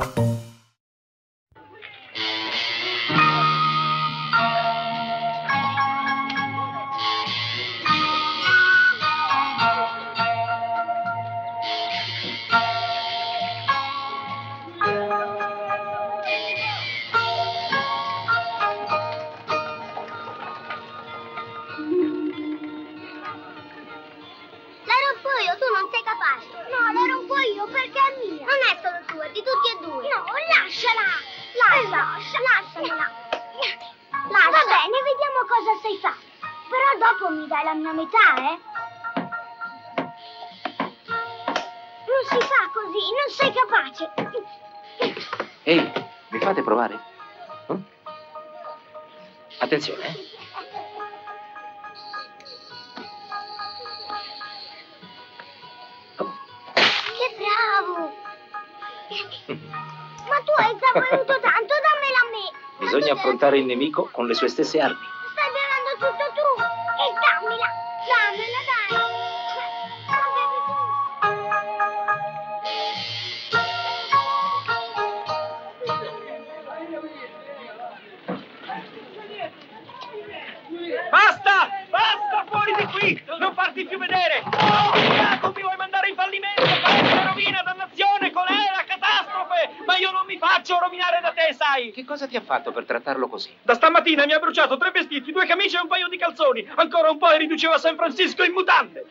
La Bisogna affrontare il nemico con le sue stesse armi. Così? Da stamattina mi ha bruciato tre vestiti, due camicie e un paio di calzoni. Ancora un po' e riduceva San Francisco in mutande.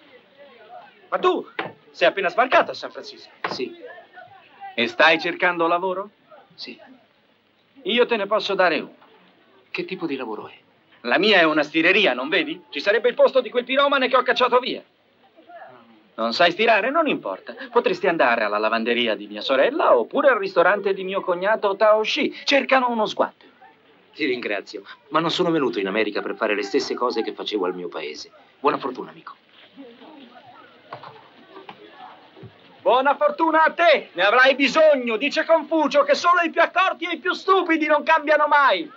Ma tu sei appena sbarcato a San Francisco. Sì, E stai cercando lavoro? sì. Io te ne posso dare uno. Che tipo di lavoro è? La mia è una stireria, non vedi? Ci sarebbe il posto di quel piromane che ho cacciato via. Non sai stirare? Non importa. Potresti andare alla lavanderia di mia sorella oppure al ristorante di mio cognato Tao Shi. Cercano uno sguardo. Ti ringrazio, ma non sono venuto in America per fare le stesse cose che facevo al mio paese. Buona fortuna, amico. Buona fortuna a te! Ne avrai bisogno, dice Confucio, che solo i più accorti e i più stupidi non cambiano mai.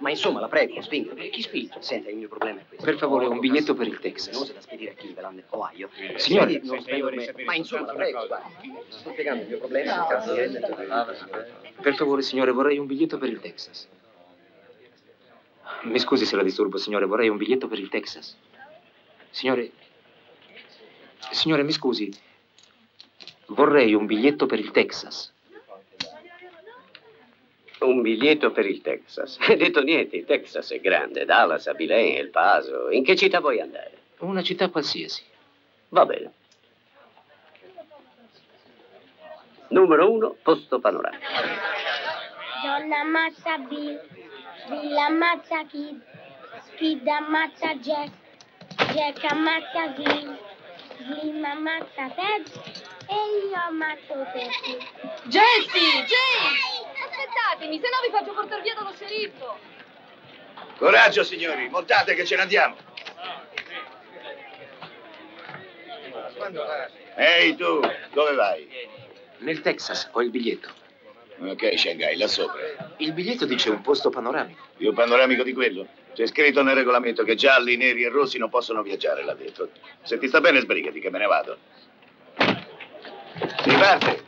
Ma insomma, la prego, spinga. Chi spinge? Senta, il mio problema è questo. Per favore, un biglietto per il Texas. da spedire a Cleveland, Ohio. Signore. Quindi non. Ma insomma, la prego, guarda. Sto spiegando il mio problema. Per favore, signore, vorrei un biglietto per il Texas. Mi scusi se la disturbo, signore, vorrei un biglietto per il Texas. Signore. Signore, mi scusi. Vorrei un biglietto per il Texas. Un biglietto per il Texas. Hai detto niente, il Texas è grande. Dallas, Abilene, El Paso. In che città vuoi andare? Una città qualsiasi. Va bene. Numero uno, posto panoramico. John ammazza Bill, Bill ammazza Kid, Kid ammazza Jack, Jack ammazza Slim, Slim ammazza Ted e io ammazzo Teddy. Jesse! Jesse! Aspettatemi, se no vi faccio portare via dallo sceriffo. Coraggio, signori, montate che ce ne andiamo. Ehi tu, dove vai? Nel Texas ho il biglietto. Ok, Shanghai, là sopra. Il biglietto dice un posto panoramico. Più panoramico di quello? C'è scritto nel regolamento che gialli, neri e rossi non possono viaggiare là dentro. Se ti sta bene, sbrigati che me ne vado. Si parte.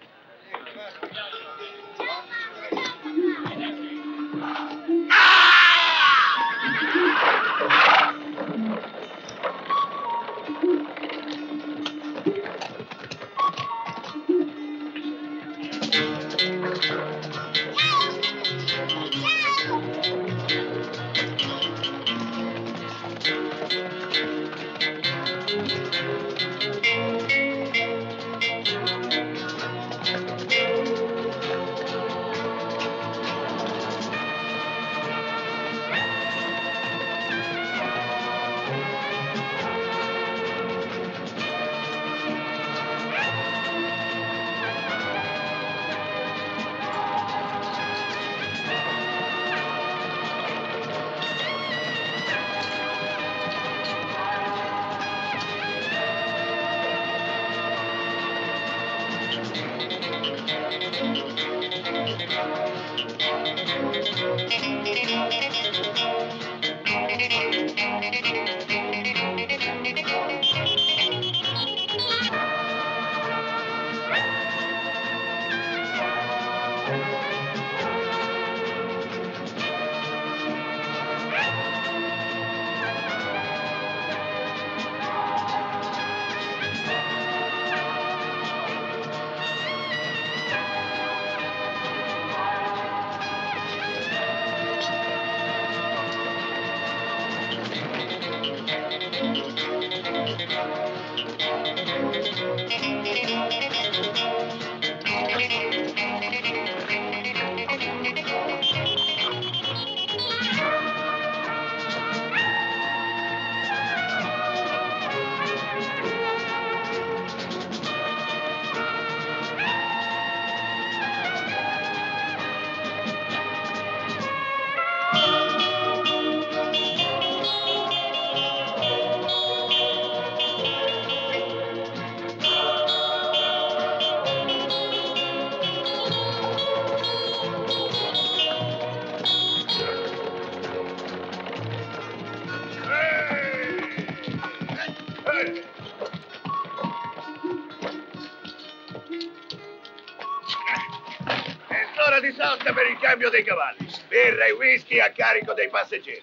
Cambio dei cavalli. Birra e whisky a carico dei passeggeri.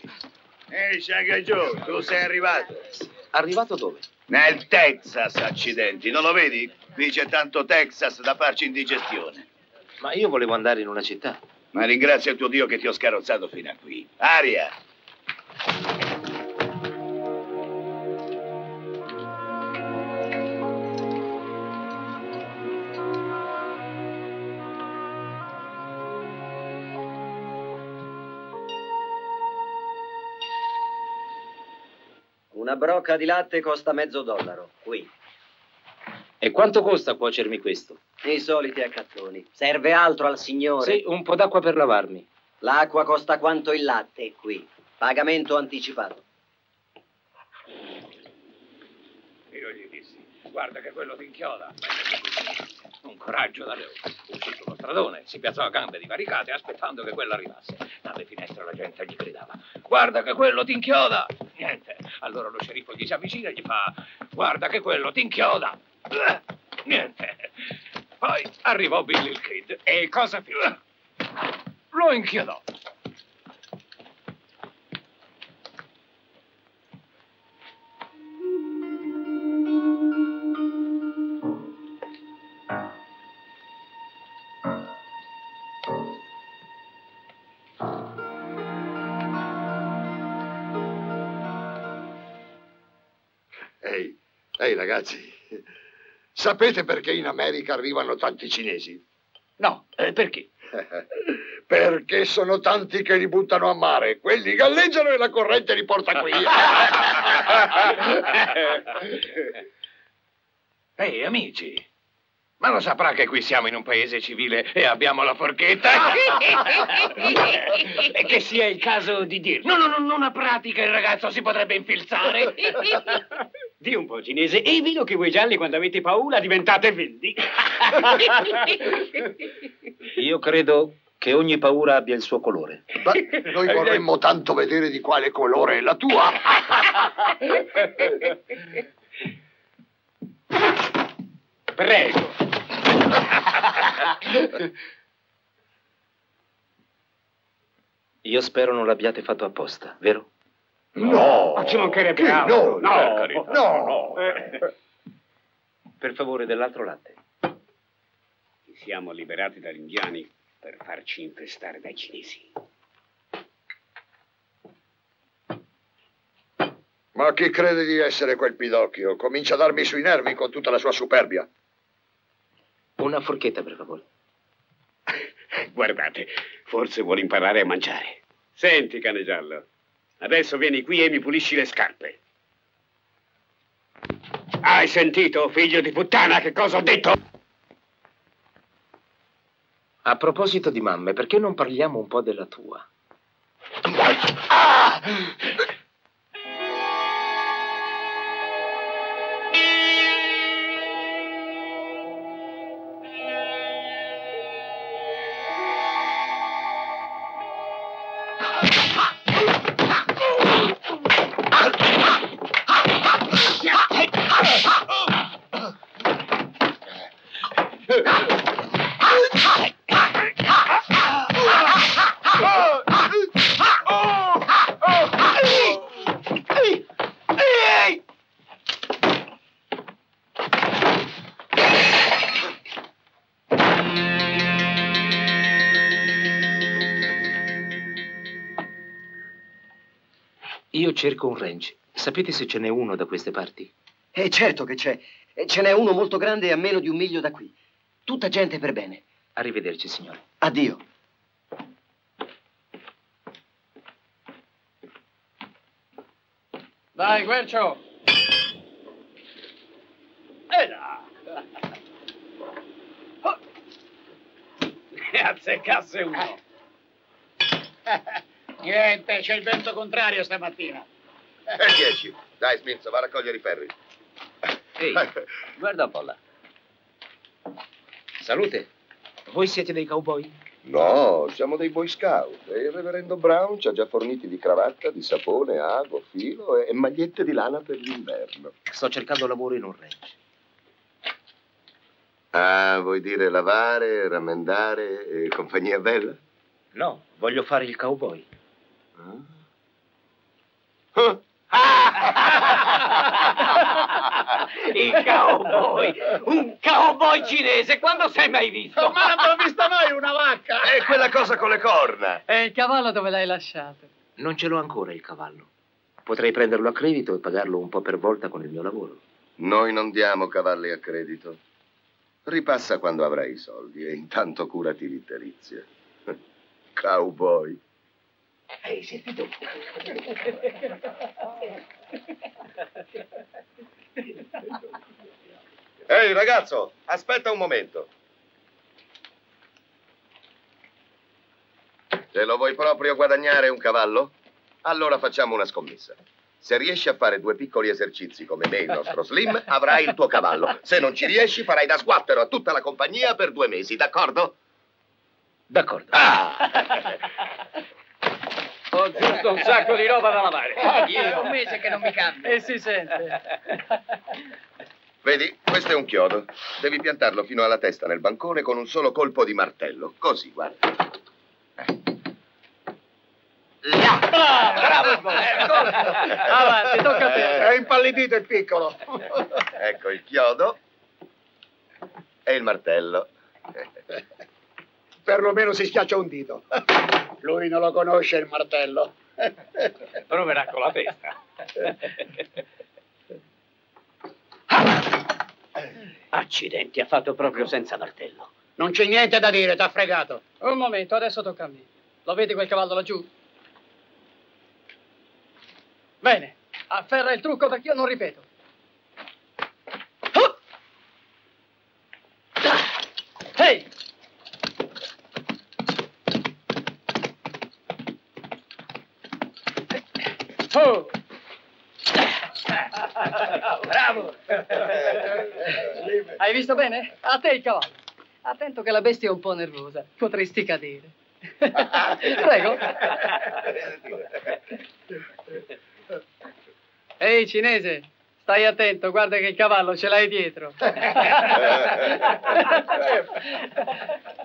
Ehi, Shanghai Joe, tu sei arrivato? Arrivato dove? Nel Texas, accidenti. Non lo vedi? Qui c'è tanto Texas da farci indigestione. Ma io volevo andare in una città. Ma ringrazia il tuo Dio che ti ho scarrozzato fino a qui. Aria! Una brocca di latte costa mezzo dollaro, qui. E quanto costa cuocermi questo? I soliti accattoni. Serve altro al signore? Sì, un po' d'acqua per lavarmi. L'acqua costa quanto il latte, qui. Pagamento anticipato. Io gli dissi, guarda che quello ti inchioda. Un coraggio da leone. Uscì sullo stradone, si piazzò a gambe divaricate aspettando che quello arrivasse. Dalle finestre la gente gli gridava, guarda che quello ti inchioda. Niente. Allora lo sceriffo gli si avvicina e gli fa, guarda che quello ti inchioda. Niente. Poi arrivò Billy il Kid. E cosa fece? Lo inchiodò. Ehi ragazzi, sapete perché in America arrivano tanti cinesi? No, eh, perché? Perché sono tanti che li buttano a mare, quelli galleggiano e la corrente li porta qui. Ehi, amici, ma lo saprà che qui siamo in un paese civile e abbiamo la forchetta? e che sia il caso di dirlo. No, no, no, non a pratica il ragazzo si potrebbe infilzare. Di un po' cinese. E vedo che voi gialli quando avete paura diventate verdi. Io credo che ogni paura abbia il suo colore. Ma noi vorremmo tanto vedere di quale colore è la tua. Prego. Io spero non l'abbiate fatto apposta, vero? No, Ma ci mancherebbe Che altro. no, No, no, no. Per favore, dell'altro latte. Ci siamo liberati dagli indiani per farci infestare dai cinesi. Ma chi crede di essere quel pidocchio? Comincia a darmi sui nervi con tutta la sua superbia. Una forchetta, per favore. Guardate, forse vuole imparare a mangiare. Senti, cane giallo, adesso vieni qui e mi pulisci le scarpe. Hai sentito, figlio di puttana, che cosa ho detto? A proposito di mamme, perché non parliamo un po' della tua? Io cerco un ranch. Sapete se ce n'è uno da queste parti? E certo che c'è. E Ce n'è uno molto grande a meno di un miglio da qui. Tutta gente per bene. Arrivederci, signore. Addio. Dai, Guercio! E là! E azzeccasse uno. Niente, c'è il vento contrario stamattina. E 10. Dai, Smith, va a raccogliere i ferri. Ehi, guarda un po' là. Salute. Voi siete dei cowboy? No, siamo dei Boy Scout e il reverendo Brown ci ha già forniti di cravatta, di sapone, ago, filo e, e magliette di lana per l'inverno. Sto cercando lavoro in un ranch. Ah, vuoi dire lavare, rammendare e compagnia bella? No, voglio fare il cowboy. Il cowboy! Un cowboy cinese! Quando sei mai visto? Ma non ho visto mai una vacca! È quella cosa con le corna. E il cavallo dove l'hai lasciato? Non ce l'ho ancora il cavallo. Potrei prenderlo a credito e pagarlo un po' per volta con il mio lavoro. Noi non diamo cavalli a credito. Ripassa quando avrai i soldi e intanto curati l'itterizia. Cowboy. Hai sentito? Ehi, ragazzo, aspetta un momento. Te lo vuoi proprio guadagnare un cavallo? Allora facciamo una scommessa. Se riesci a fare due piccoli esercizi come me e il nostro Slim, avrai il tuo cavallo. Se non ci riesci, farai da sguattero a tutta la compagnia per due mesi, d'accordo? D'accordo. Ho giusto un sacco di roba da lavare. Io un mese che non mi cambia. E si sente. Vedi, questo è un chiodo. Devi piantarlo fino alla testa nel bancone con un solo colpo di martello. Così, guarda. Bravo, Avanti, tocca a te. È impallidito il piccolo. Ecco il chiodo e il martello. Perlomeno si schiaccia un dito. Lui non lo conosce il martello. Proverà con la testa. Accidenti, ha fatto proprio senza martello. Non c'è niente da dire, t'ha fregato. Un momento, adesso tocca a me. Lo vedi quel cavallo laggiù? Bene, afferra il trucco perché io non ripeto. Ehi! Oh! Bravo! Hai visto bene? A te il cavallo. Attento che la bestia è un po' nervosa. Potresti cadere. Prego. Ehi, cinese, stai attento, guarda che il cavallo ce l'hai dietro.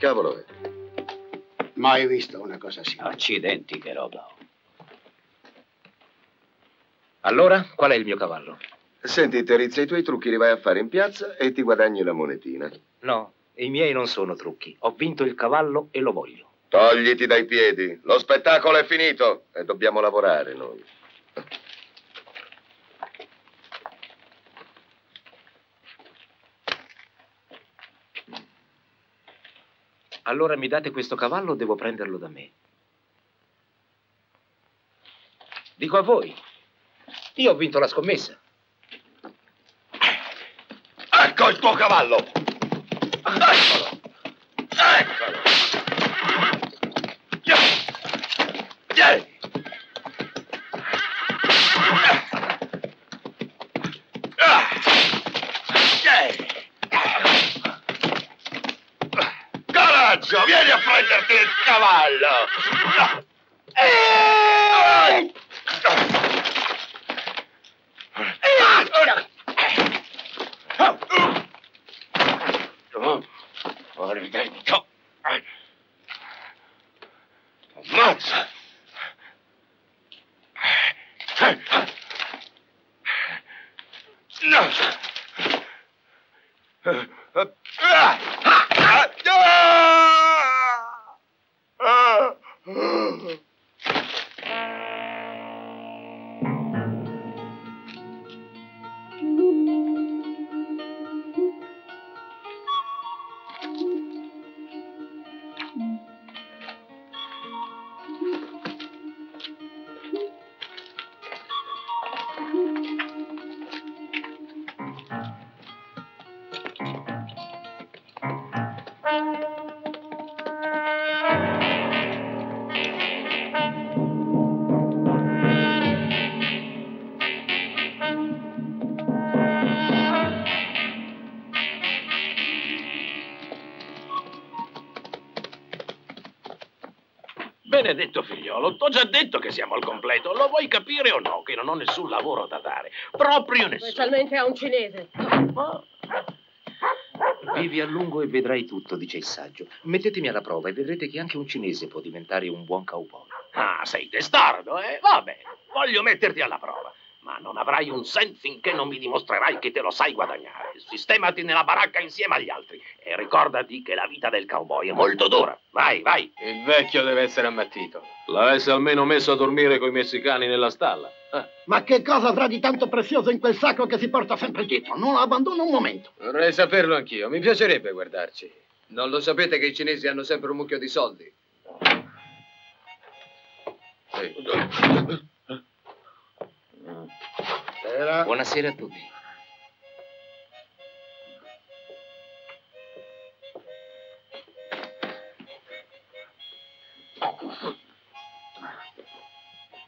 cavolo è? Mai visto una cosa simile. Accidenti, che roba. Allora, qual è il mio cavallo? Senti, Terizia, i tuoi trucchi li vai a fare in piazza e ti guadagni la monetina. No, i miei non sono trucchi. Ho vinto il cavallo e lo voglio. Togliti dai piedi. Lo spettacolo è finito e dobbiamo lavorare noi. Allora mi date questo cavallo o devo prenderlo da me? Dico a voi. Io ho vinto la scommessa. Ecco il tuo cavallo! Eccolo! Eccolo! Vieni! Ah! Vieni! Coraggio, vieni a prenderti il cavallo! Che siamo al completo. Lo vuoi capire o no? Che non ho nessun lavoro da dare. Proprio nessuno. Specialmente a un cinese. Vivi a lungo e vedrai tutto, dice il saggio. Mettetemi alla prova e vedrete che anche un cinese può diventare un buon cowboy. Ah, sei testardo, eh? Va bene, voglio metterti alla prova. Ma non avrai un cent finché non mi dimostrerai che te lo sai guadagnare. Sistemati nella baracca insieme agli altri e ricordati che la vita del cowboy è molto dura. Vai, vai. Il vecchio deve essere ammattito. L'avesse almeno messo a dormire coi messicani nella stalla. Eh. Ma che cosa avrà di tanto prezioso in quel sacco che si porta sempre dietro? Non lo abbandono un momento. Vorrei saperlo anch'io. Mi piacerebbe guardarci. Non lo sapete che i cinesi hanno sempre un mucchio di soldi? Era... Buonasera a tutti.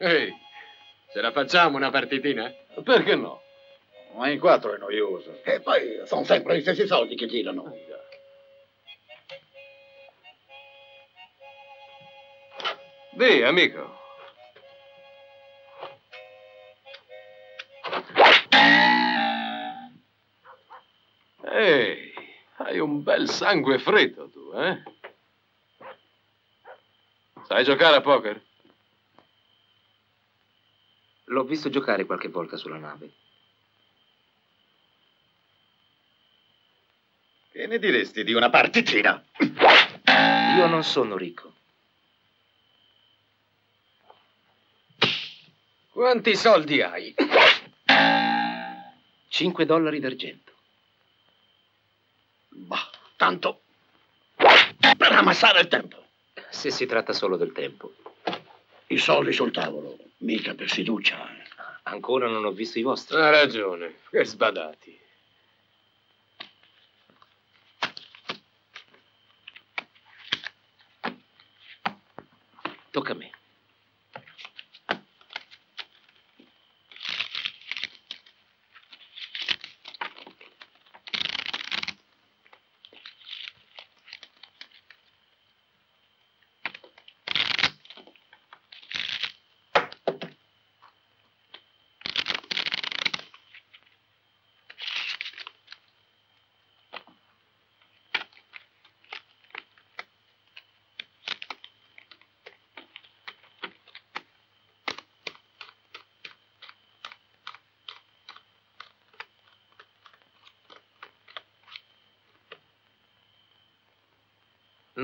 Ehi, ce la facciamo una partitina? Perché no? Ma in quattro è noioso. E poi sono sempre gli stessi soldi che girano. Dì, amico. Ehi, hai un bel sangue freddo tu, eh? Sai giocare a poker? L'ho visto giocare qualche volta sulla nave. Che ne diresti di una partitina? Io non sono ricco. Quanti soldi hai? 5 dollari d'argento. Bah, tanto per ammassare il tempo. Se si tratta solo del tempo. I soldi sul tavolo, mica per fiducia. Ancora non ho visto i vostri. Ha ragione, che sbadati. Tocca a me.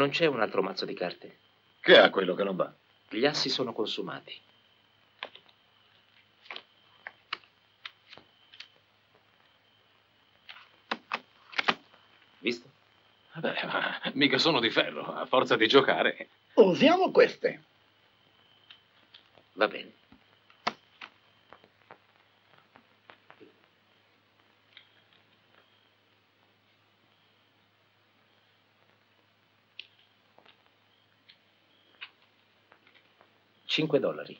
Non c'è un altro mazzo di carte. Che ha quello che non va? Gli assi sono consumati. Visto? Beh, ma mica sono di ferro, a forza di giocare. Usiamo queste. 5 dollari.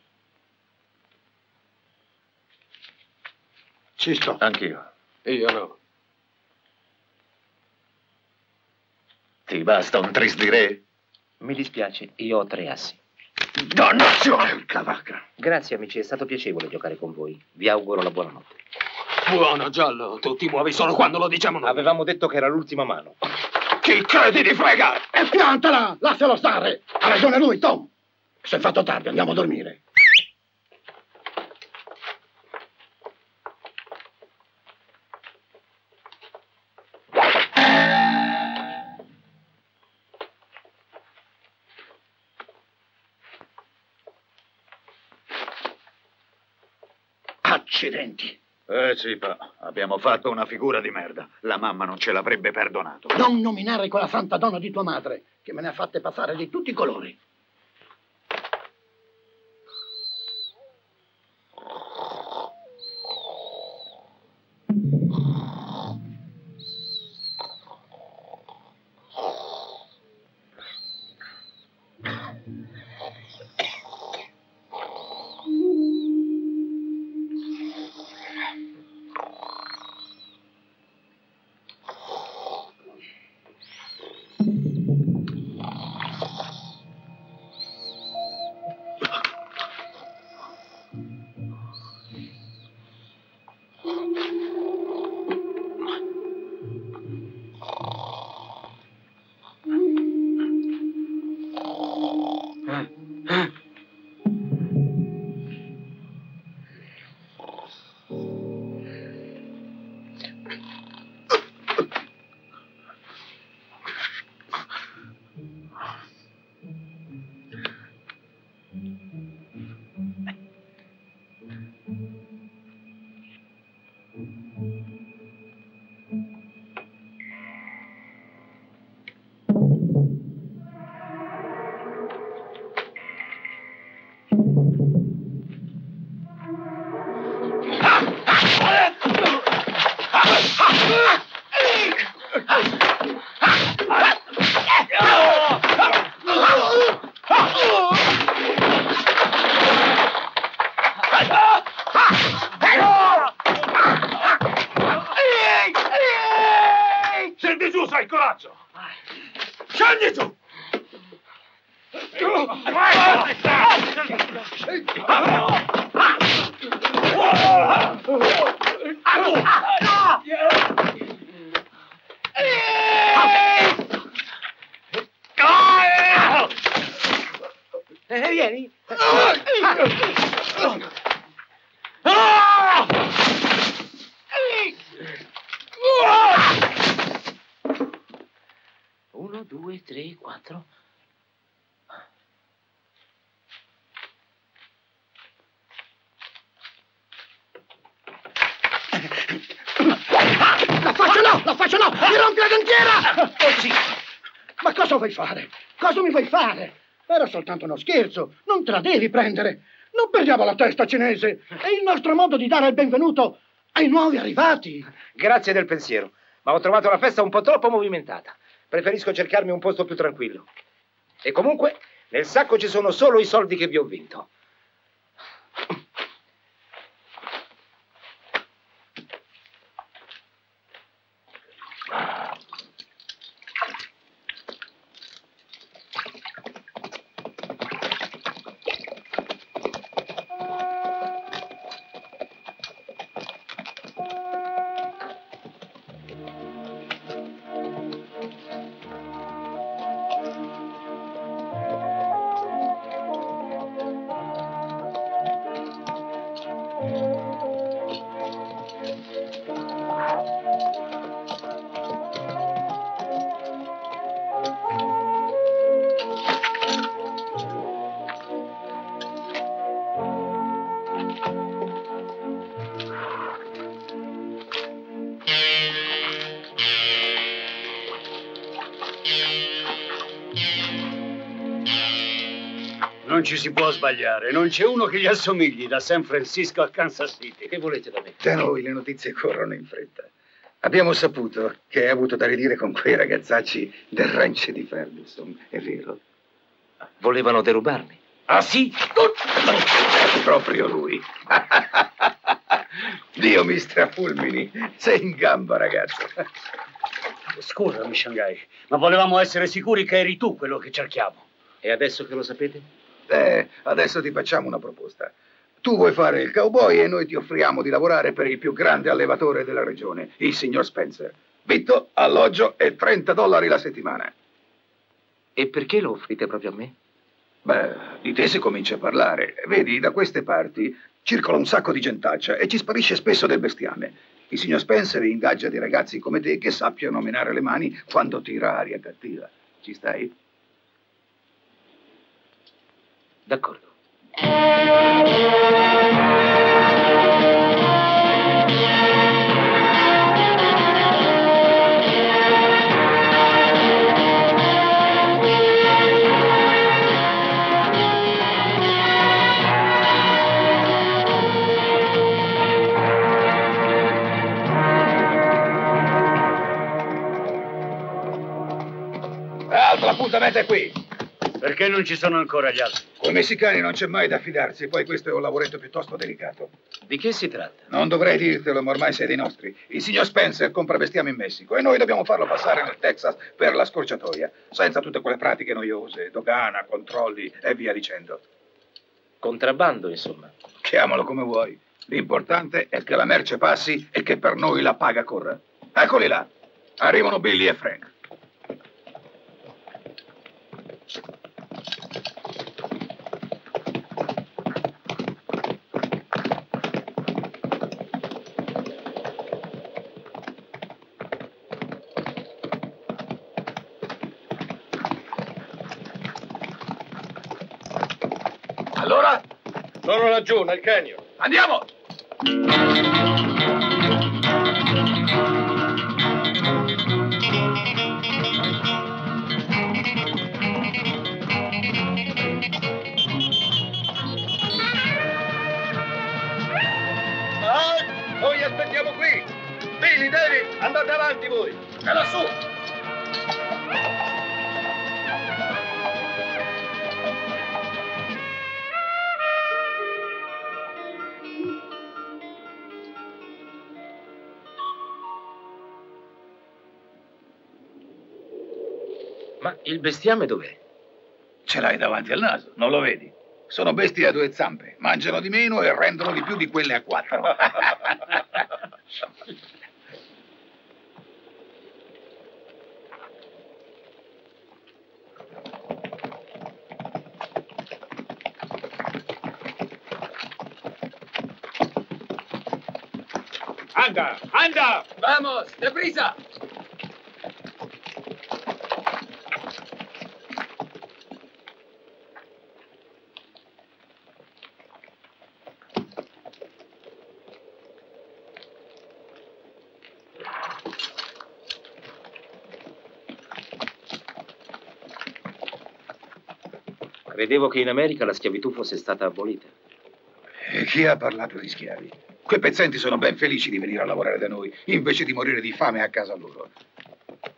Ci sto. Anch'io. Io no. Ti basta un tris di re? Mi dispiace, io ho tre assi. Dannazione! Cavacca! Grazie, amici, è stato piacevole giocare con voi. Vi auguro la buonanotte. Buono, Giallo, tu ti muovi solo quando lo diciamo noi. Avevamo detto che era l'ultima mano. Chi credi di frega? E piantala! Lascialo stare! Ha ragione lui, Tom! Si è fatto tardi, andiamo a dormire. Accidenti. Eh, Cipa, abbiamo fatto una figura di merda. La mamma non ce l'avrebbe perdonato. Non nominare quella santa donna di tua madre, che me ne ha fatte passare di tutti i colori. Mi rompi la dentiera! Oh, sì. Ma cosa vuoi fare? Cosa mi vuoi fare? Era soltanto uno scherzo, non te la devi prendere. Non perdiamo la testa cinese. È il nostro modo di dare il benvenuto ai nuovi arrivati. Grazie del pensiero, ma ho trovato la festa un po' troppo movimentata. Preferisco cercarmi un posto più tranquillo. E comunque, nel sacco ci sono solo i soldi che vi ho vinto. Sbagliare, non c'è uno che gli assomigli da San Francisco a Kansas City. Che volete da me? Da noi le notizie corrono in fretta. Abbiamo saputo che hai avuto da ridire con quei ragazzacci del ranch di Ferguson, è vero? Volevano derubarmi. Ah sì? Proprio lui. Dio mi strafulmini. Sei in gamba, ragazzo. Scusami, Shanghai, ma volevamo essere sicuri che eri tu quello che cerchiamo. E adesso che lo sapete? Eh, adesso ti facciamo una proposta. Tu vuoi fare il cowboy e noi ti offriamo di lavorare per il più grande allevatore della regione, il signor Spencer. Vitto, alloggio e 30 dollari la settimana. E perché lo offrite proprio a me? Beh, di te si comincia a parlare. Vedi, da queste parti circola un sacco di gentaccia e ci sparisce spesso del bestiame. Il signor Spencer ingaggia dei ragazzi come te che sappiano menare le mani quando tira aria cattiva. Ci stai? D'accordo. L'appuntamento è qui. Perché non ci sono ancora gli altri? Con i messicani non c'è mai da fidarsi, poi questo è un lavoretto piuttosto delicato. Di che si tratta? Non dovrei dirtelo, ma ormai sei dei nostri. Il signor Spencer compra bestiame in Messico e noi dobbiamo farlo passare nel Texas per la scorciatoia, senza tutte quelle pratiche noiose, dogana, controlli e via dicendo. Contrabbando, insomma. Chiamalo come vuoi. L'importante è che la merce passi e che per noi la paga corra. Eccoli là. Arrivano Billy e Frank. Allora? Laggiù, nel canyon. Andiamo! Ah, aspettiamo qui. Billy, andate avanti voi. E lassù! Il bestiame dov'è? Ce l'hai davanti al naso, non lo vedi? Sono bestie a due zampe, mangiano di meno e rendono di più di quelle a quattro. Anda, anda! Vamos, deprisa! Credevo che in America la schiavitù fosse stata abolita. E chi ha parlato di schiavi? Quei pezzenti sono ben felici di venire a lavorare da noi, invece di morire di fame a casa loro.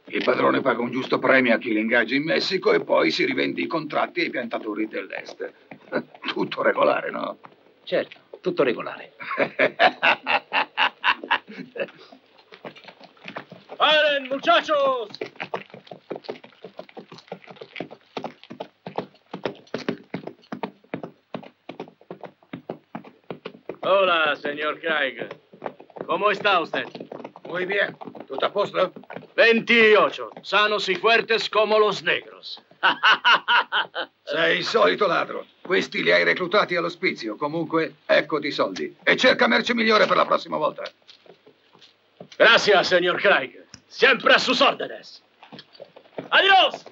Il padrone paga un giusto premio a chi li ingaggia in Messico e poi si rivende i contratti ai piantatori dell'Est. Tutto regolare, no? Certo, tutto regolare. ¡Paren, muchachos! Señor Craig. ¿Cómo está usted? Muy bien. ¿Tutto a posto? 28, sanos y fuertes como los negros. Sei il solito ladro. Questi li hai reclutati all'ospizio. Comunque, eccoti i soldi. E cerca merce migliore per la prossima volta. Gracias, señor Craig. Siempre a sus órdenes. ¡Adiós!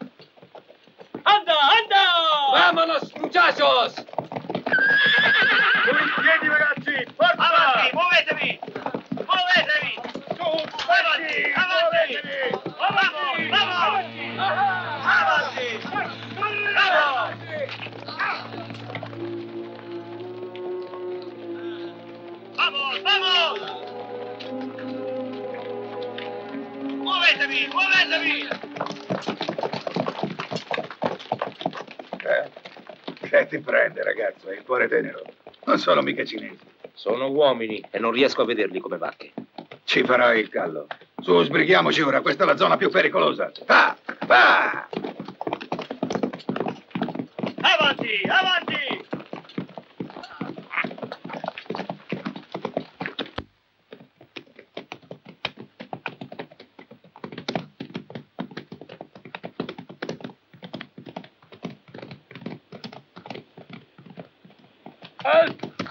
¡Anda, anda! ¡Vámonos, muchachos! Piedi, ragazzi! Forza! Avanti, muovetevi! Muovetevi! Su, avanti! Avanti! Vamos, vamos! Avanti! Bravo! ¡Vamos, vamos! ¡Muovetevi, muovetevi! Eh? Che ti prende, ragazzo? Hai il cuore tenero. Non sono mica cinesi. Sono uomini e non riesco a vederli come vacche. Ci farai il callo. Su, sbrighiamoci ora. Questa è la zona più pericolosa. Va! Va! Avanti, avanti!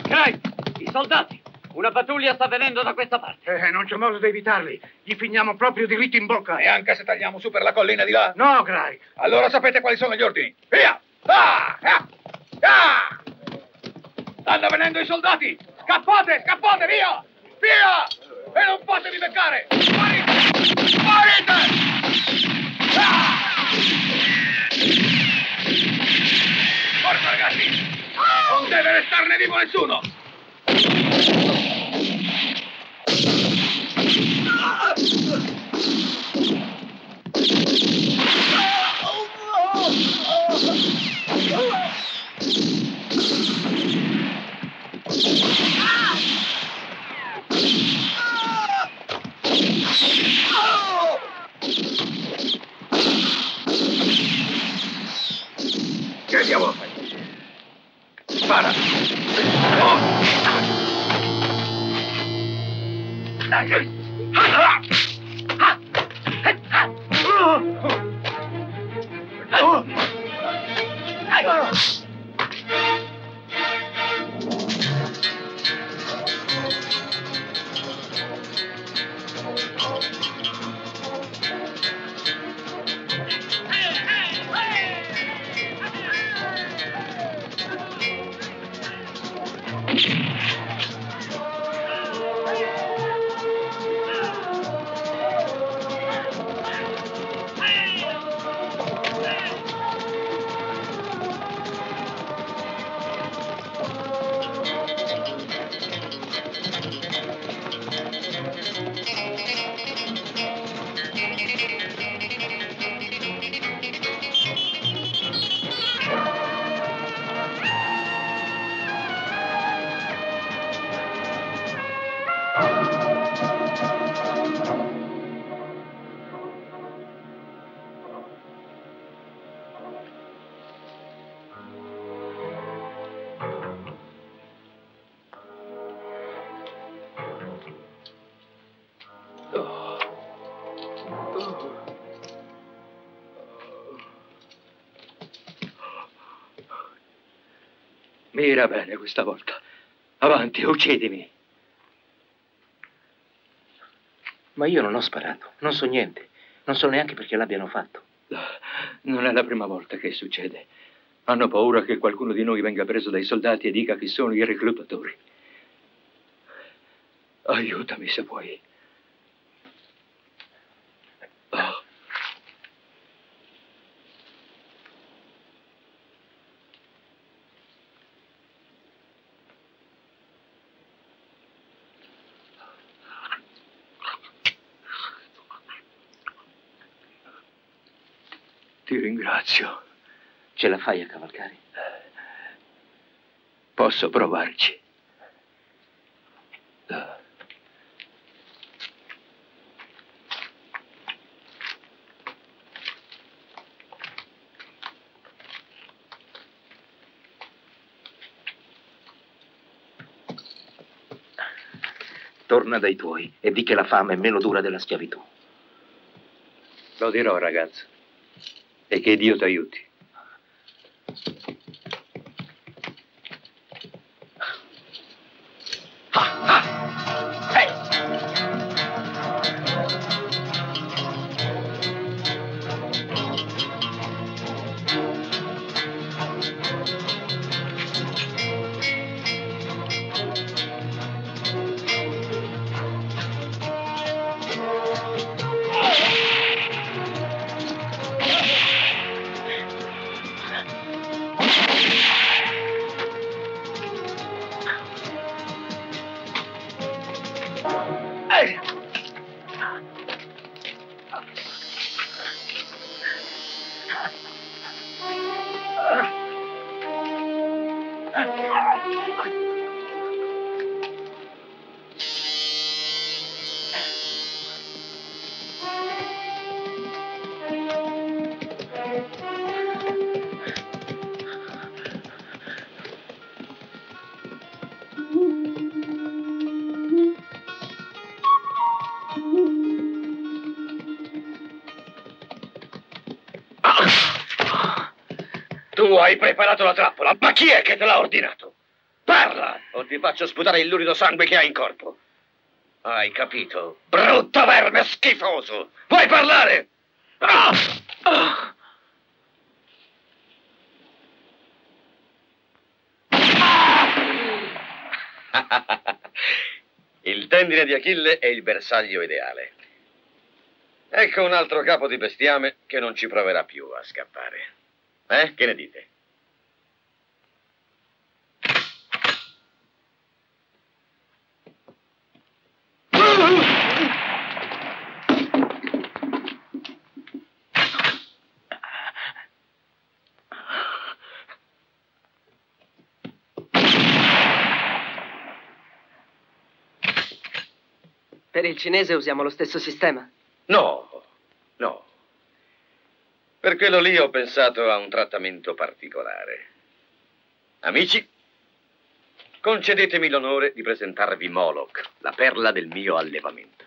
Craig, i soldati! Una pattuglia sta venendo da questa parte. Eh, non c'è modo di evitarli. Gli finiamo proprio diritto in bocca. E anche se tagliamo su per la collina di là? No, Craig. Allora sapete quali sono gli ordini. Via! Ah! Ah! Ah! Stanno venendo i soldati! Scappate, scappate, via! Via! E non fatevi beccare! Sparite! Sparite! Ah! Forza, ragazzi! Non deve restarne vivo nessuno! Mira bene questa volta. Avanti, uccidimi. Ma io non ho sparato, non so niente. Non so neanche perché l'abbiano fatto. Non è la prima volta che succede. Hanno paura che qualcuno di noi venga preso dai soldati e dica chi sono i reclutatori. Aiutami se puoi. Oh. Ti ringrazio. Ce la fai a cavalcare? Posso provarci. Torna dai tuoi e di che la fame è meno dura della schiavitù. Lo dirò, ragazzo. E che Dio ti aiuti. Hai preparato la trappola, ma chi è che te l'ha ordinato? Parla o ti faccio sputare il lurido sangue che hai in corpo. Hai capito? Brutto verme schifoso! Vuoi parlare? Il tendine di Achille è il bersaglio ideale. Ecco un altro capo di bestiame che non ci proverà più a scappare. Eh? Che ne dite? Per il cinese usiamo lo stesso sistema? No, no. Per quello lì ho pensato a un trattamento particolare. Amici, concedetemi l'onore di presentarvi Moloch, la perla del mio allevamento.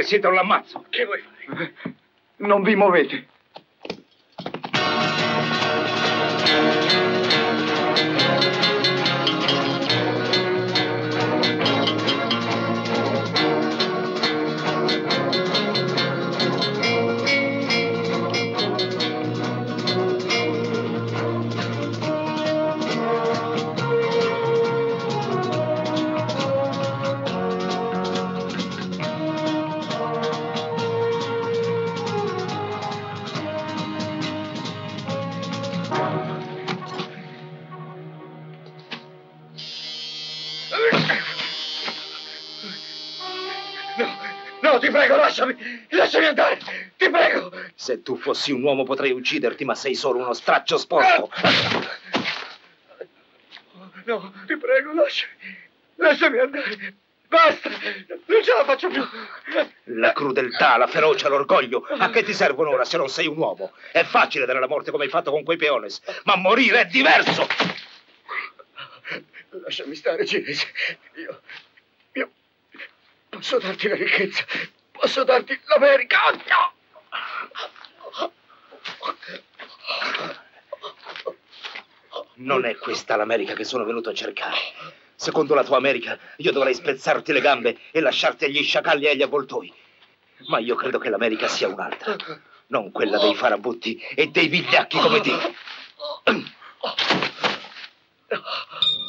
Dove siete o l'ammazzo. Che vuoi fare? Non vi muovete. Fossi un uomo potrei ucciderti, ma sei solo uno straccio sporco. No, ti prego, lasciami! Lasciami andare! Basta! Non ce la faccio più! La crudeltà, la ferocia, l'orgoglio, a che ti servono ora se non sei un uomo? È facile dare la morte come hai fatto con quei peones, ma morire è diverso! Lasciami stare, cinese. Io... Io... Posso darti la ricchezza. Posso darti l'America. No! Non è questa l'America che sono venuto a cercare. Secondo la tua America, io dovrei spezzarti le gambe e lasciarti agli sciacalli e agli avvoltoi. Ma io credo che l'America sia un'altra. Non quella dei farabutti e dei vigliacchi come te.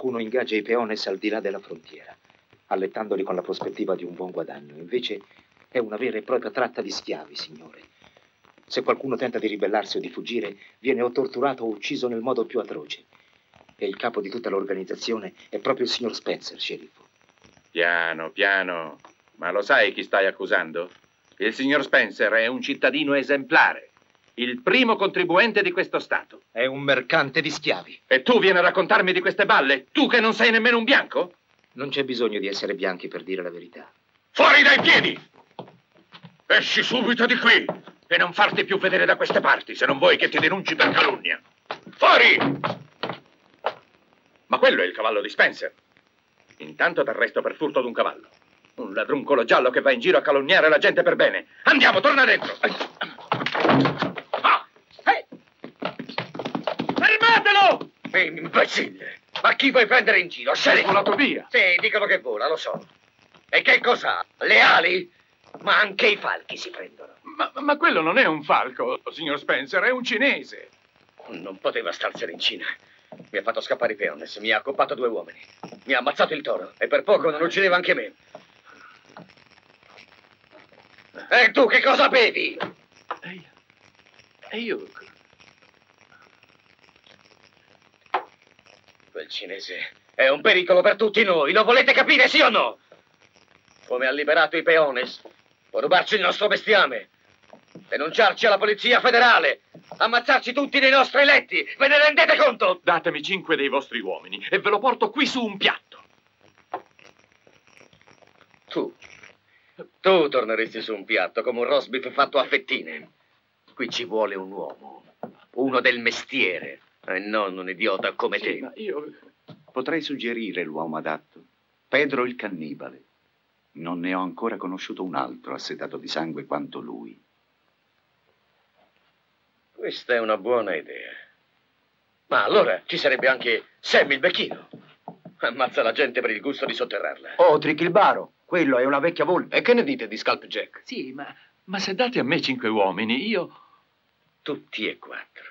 Qualcuno ingaggia i peones al di là della frontiera, allettandoli con la prospettiva di un buon guadagno. Invece è una vera e propria tratta di schiavi, signore. Se qualcuno tenta di ribellarsi o di fuggire, viene o torturato o ucciso nel modo più atroce. E il capo di tutta l'organizzazione è proprio il signor Spencer, sceriffo. Piano, piano. Ma lo sai chi stai accusando? Il signor Spencer è un cittadino esemplare. Il primo contribuente di questo Stato. È un mercante di schiavi. E tu vieni a raccontarmi di queste balle? Tu che non sei nemmeno un bianco? Non c'è bisogno di essere bianchi per dire la verità. Fuori dai piedi! Esci subito di qui e non farti più vedere da queste parti se non vuoi che ti denunci per calunnia. Fuori! Ma quello è il cavallo di Spencer. Intanto ti arresto per furto d'un cavallo. Un ladruncolo giallo che va in giro a calunniare la gente per bene. Andiamo, torna dentro. Fermatelo! Imbecille! Ma chi vuoi prendere in giro? Scegli! volato via. Sì, dicono che vola, lo so. E che cos'ha? Le ali? Ma anche i falchi si prendono. Ma, ma quello non è un falco, signor Spencer, è un cinese. Non poteva starsene in Cina. Mi ha fatto scappare i peones, mi ha accoppato due uomini. Mi ha ammazzato il toro e per poco non uccideva anche me. E tu che cosa bevi? E io... Quel cinese è un pericolo per tutti noi, lo volete capire, sì o no? Come ha liberato i peones, può rubarci il nostro bestiame, denunciarci alla polizia federale, ammazzarci tutti nei nostri letti, ve ne rendete conto? Datemi cinque dei vostri uomini e ve lo porto qui su un piatto. Tu, tu torneresti su un piatto come un rosbif fatto a fettine. Qui ci vuole un uomo, uno del mestiere, e non un idiota come Sì, te. ma io potrei suggerire l'uomo adatto. Pedro il cannibale. Non ne ho ancora conosciuto un altro assetato di sangue quanto lui. Questa è una buona idea. Ma allora ci sarebbe anche Sammy il becchino. Ammazza la gente per il gusto di sotterrarla. Oh, Trick il Baro, quello è una vecchia volpe. E che ne dite di Scalp Jack? Sì, ma, ma se date a me cinque uomini, io... Tutti e quattro.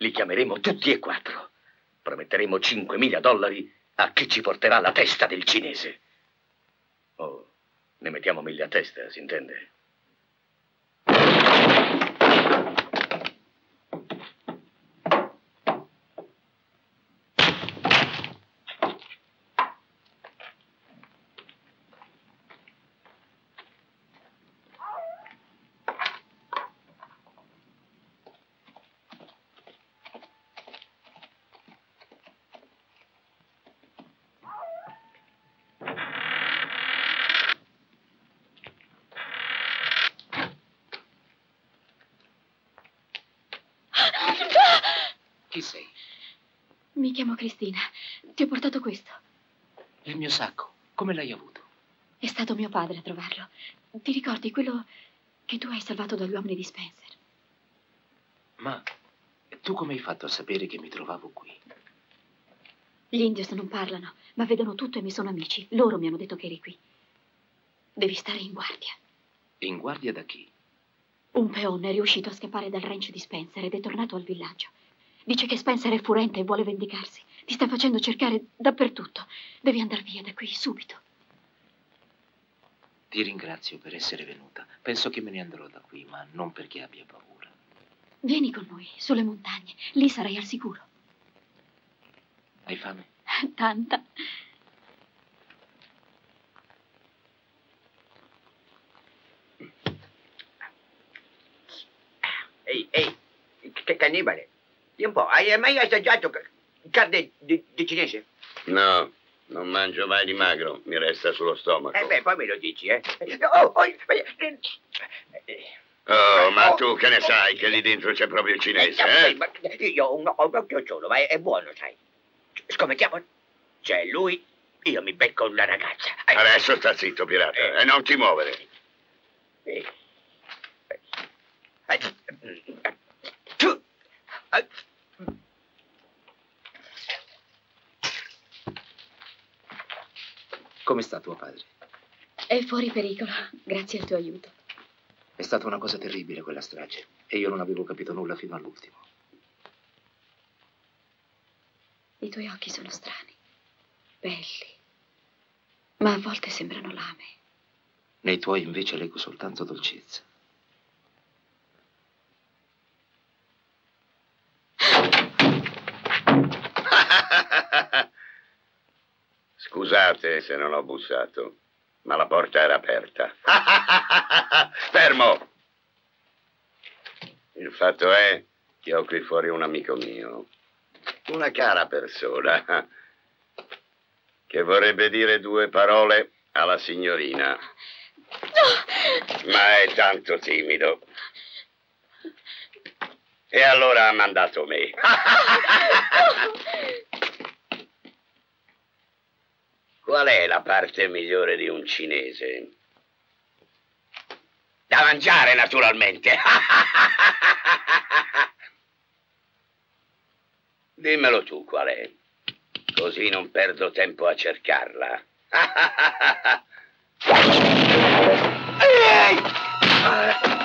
Li chiameremo tutti e quattro. Prometteremo 5.000 dollari a chi ci porterà la testa del cinese. Oh, ne mettiamo mille a testa, si intende? Chi sei? Mi chiamo Cristina. Ti ho portato questo. Il mio sacco. Come l'hai avuto? È stato mio padre a trovarlo. Ti ricordi quello che tu hai salvato dagli uomini di Spencer? Ma tu come hai fatto a sapere che mi trovavo qui? Gli Indios non parlano, ma vedono tutto e mi sono amici. Loro mi hanno detto che eri qui. Devi stare in guardia. In guardia da chi? Un peone è riuscito a scappare dal ranch di Spencer ed è tornato al villaggio. Dice che Spencer è furente e vuole vendicarsi. Ti sta facendo cercare dappertutto. Devi andare via da qui subito. Ti ringrazio per essere venuta. Penso che me ne andrò da qui, ma non perché abbia paura. Vieni con noi, sulle montagne. Lì sarai al sicuro. Hai fame? Tanta. Ehi, ehi, che cannibale. Di un po', hai mai assaggiato ca- carne di, di cinese? No, non mangio mai di magro, mi resta sullo stomaco. Eh beh, poi me lo dici, eh. Oh, oh, eh, Oh, ma tu che ne sai che lì dentro c'è proprio il cinese, eh, eh? ma io ho un, ho un occhio solo, ma è, è buono, sai. Scommettiamo? C'è lui, io mi becco la ragazza. Eh, Adesso sta zitto, pirata, e non ti muovere. eh. Eh, tu, eh, Come sta tuo padre? È fuori pericolo, grazie al tuo aiuto. È stata una cosa terribile quella strage e io non avevo capito nulla fino all'ultimo. I tuoi occhi sono strani, belli, ma a volte sembrano lame. Nei tuoi invece leggo soltanto dolcezza. Scusate se non ho bussato, ma la porta era aperta. Fermo! Il fatto è che ho qui fuori un amico mio, una cara persona, che vorrebbe dire due parole alla signorina, ma è tanto timido. E allora ha mandato me. Qual è la parte migliore di un cinese? da mangiare, naturalmente. Dimmelo tu qual è, così non perdo tempo a cercarla. Cristina!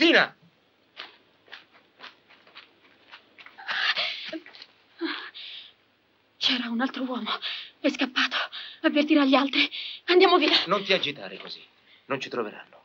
Cristina! C'era un altro uomo, è scappato. Avvertirà gli altri. Andiamo via. Non ti agitare così. Non ci troveranno.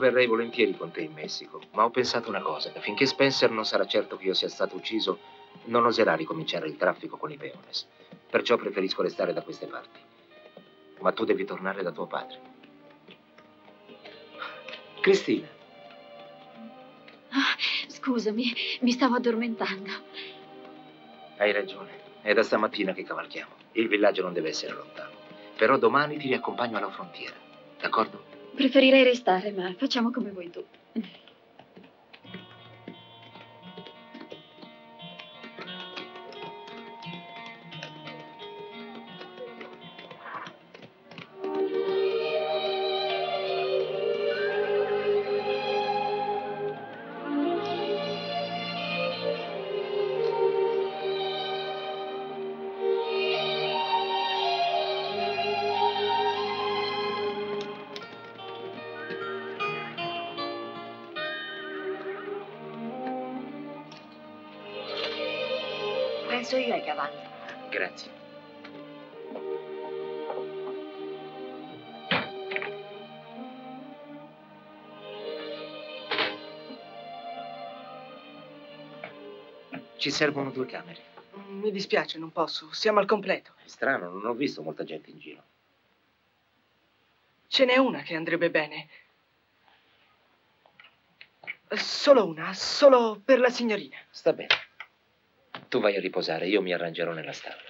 Verrei volentieri con te in Messico, ma ho pensato una cosa, finché Spencer non sarà certo che io sia stato ucciso, non oserà ricominciare il traffico con i peones. Perciò preferisco restare da queste parti. Ma tu devi tornare da tuo padre. Cristina, Ah, scusami, mi stavo addormentando. hai ragione. È da stamattina che cavalchiamo. Il villaggio non deve essere lontano. Però domani ti riaccompagno alla frontiera. D'accordo? Preferirei restare, ma facciamo come vuoi tu. Ci servono due camere. Mm, Mi dispiace, non posso. Siamo al completo. È strano, non ho visto molta gente in giro. Ce n'è una che andrebbe bene. Solo una, solo per la signorina. Sta bene. Tu vai a riposare, io mi arrangerò nella stalla.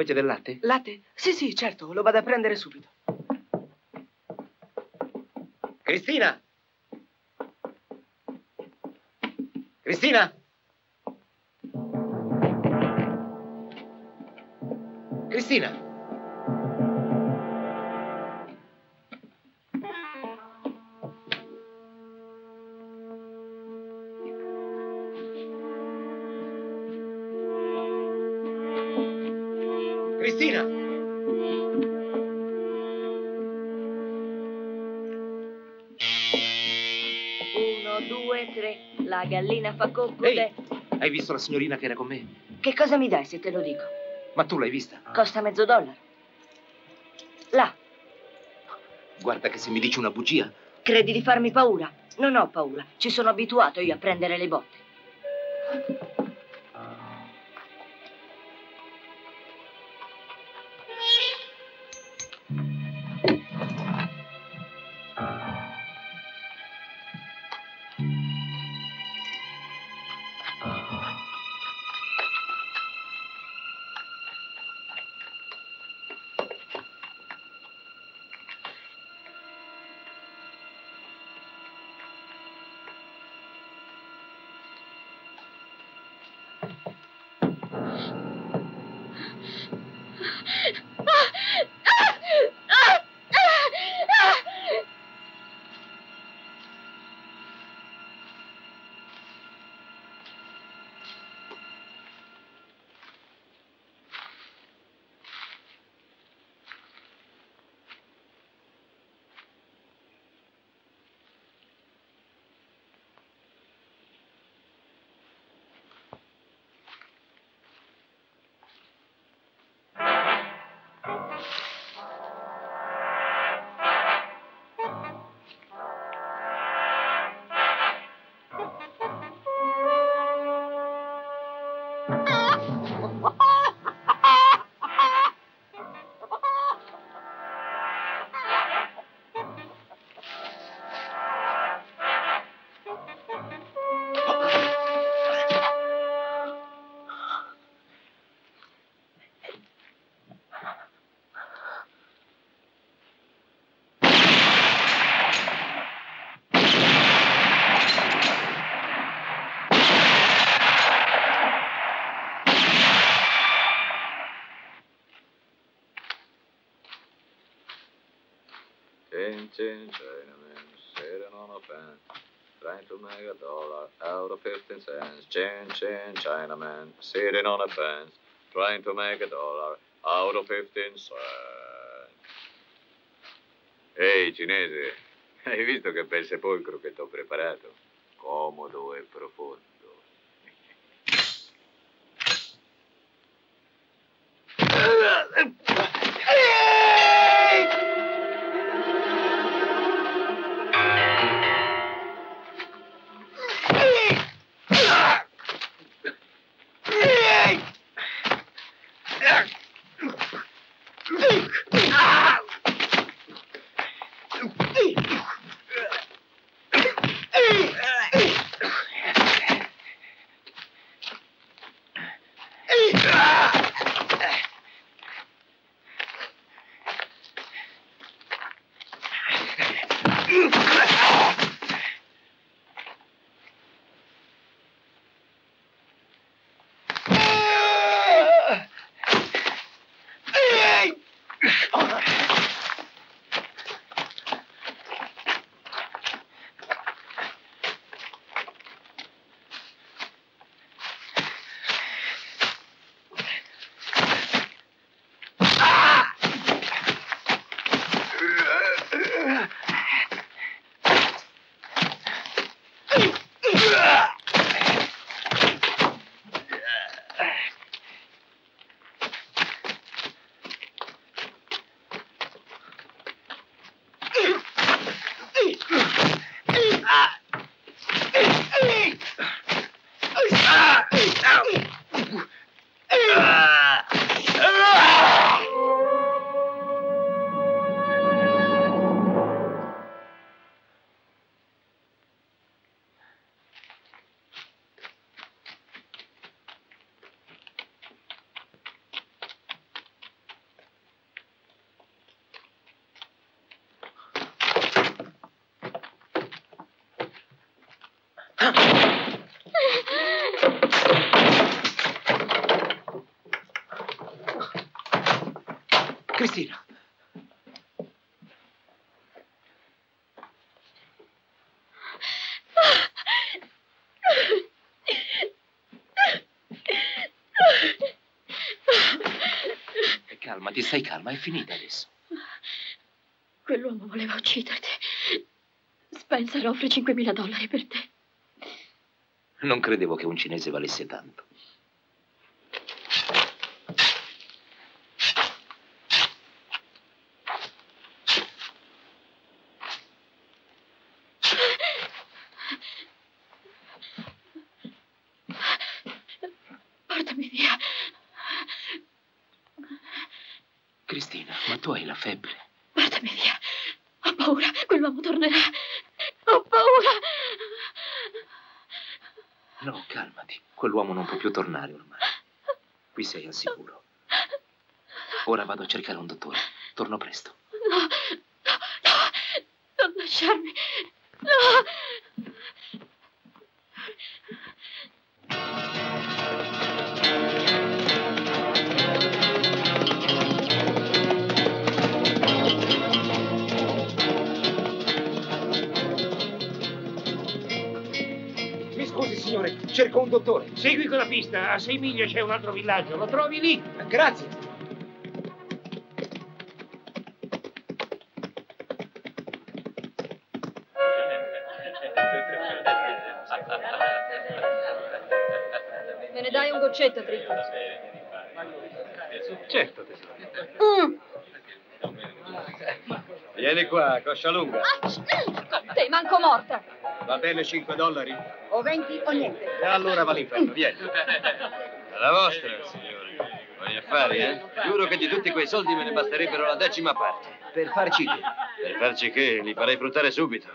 Avete del latte? Latte? Sì, sì, certo, lo vado a prendere subito. Cristina! Cristina! Cristina! Cristina! Ehi, coccodè. hai visto la signorina che era con me? Che cosa mi dai se te lo dico? Ma tu l'hai vista? Costa mezzo dollaro. Là, Guarda che se mi dici una bugia. credi di farmi paura? Non ho paura. Ci sono abituato io a prendere le botte. Chin chin Chinaman sitting on a fence, trying to make a dollar out of fifteen cents. Chin chin Chinaman sitting on a fence, trying to make a dollar out of fifteen cents. Ehi, cinese, hai visto che bel sepolcro che ti ho preparato? Comodo e profondo. Calmati, stai calma, è finita adesso. Quell'uomo voleva ucciderti. Spencer offre 5.000 dollari per te. Non credevo che un cinese valesse tanto. Portami via. Cristina, ma tu hai la febbre. Portami via. Ho paura. Quell'uomo tornerà. Ho paura. No, calmati. Quell'uomo non può più tornare ormai. Qui sei al sicuro. Ora vado a cercare un dottore. Torno presto. Dottore. Segui quella pista, a sei miglia c'è un altro villaggio, lo trovi lì. Grazie. Me ne dai un goccetto, Tricky? Certo, tesoro. Mm. Vieni qua, coscia lunga. Te, manco morta. Va bene 5 dollari? O 20 o niente. E allora va all'inferno, vieni. La vostra, signore. Buoni affari, eh? Giuro che di tutti quei soldi me ne basterebbero la decima parte. Per farci che? Per farci che? Li farei fruttare subito.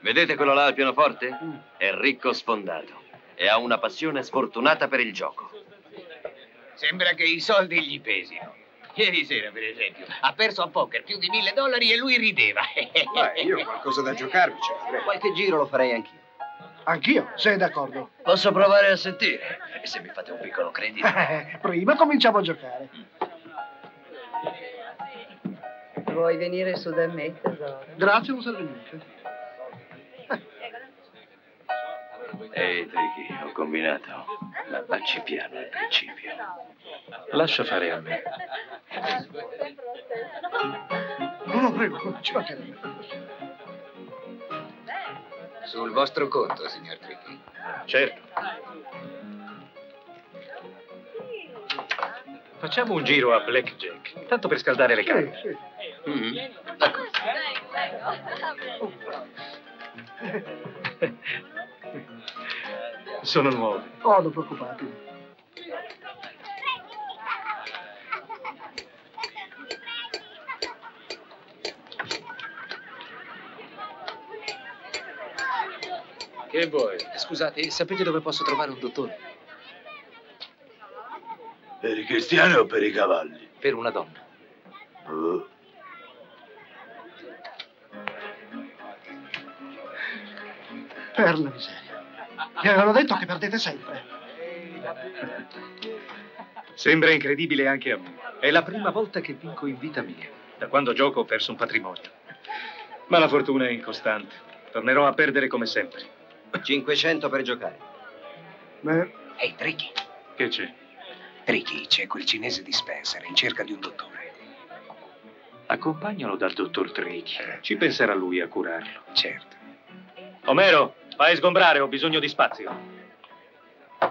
Vedete quello là al pianoforte? È ricco sfondato e ha una passione sfortunata per il gioco. Sembra che i soldi gli pesino. Ieri sera, per esempio, ha perso a poker più di mille dollari e lui rideva. Beh, io qualcosa da giocarmi ce l'avrei. Qualche giro lo farei anch'io. Anch'io, sei d'accordo? Posso provare a sentire? E se mi fate un piccolo credito? Eh, prima cominciamo a giocare. Vuoi venire su da me, tesoro? Grazie, non serve niente. Ehi, Tricky, ho combinato. Ma facci piano al principio. Lascia fare a me. No, no, prego, ci mancherebbe. Sul vostro conto, signor Tricky. Certo. Facciamo un giro a Blackjack, tanto per scaldare le carte. Mm. Sono nuove. Oh, non preoccupatevi. Che vuoi? Scusate, sapete dove posso trovare un dottore? Per i cristiani o per i cavalli? Per una donna. Oh. Per la miseria. Mi avevano detto che perdete sempre. Sembra incredibile anche a me. È la prima volta che vinco in vita mia. Da quando gioco ho perso un patrimonio. Ma la fortuna è incostante. Tornerò a perdere come sempre. 500 per giocare. Beh, Ehi, Tricky. Che c'è? Tricky, c'è quel cinese di Spencer in cerca di un dottore. Accompagnalo dal dottor Tricky. Ci penserà lui a curarlo. Certo. Omero, fai sgombrare, ho bisogno di spazio.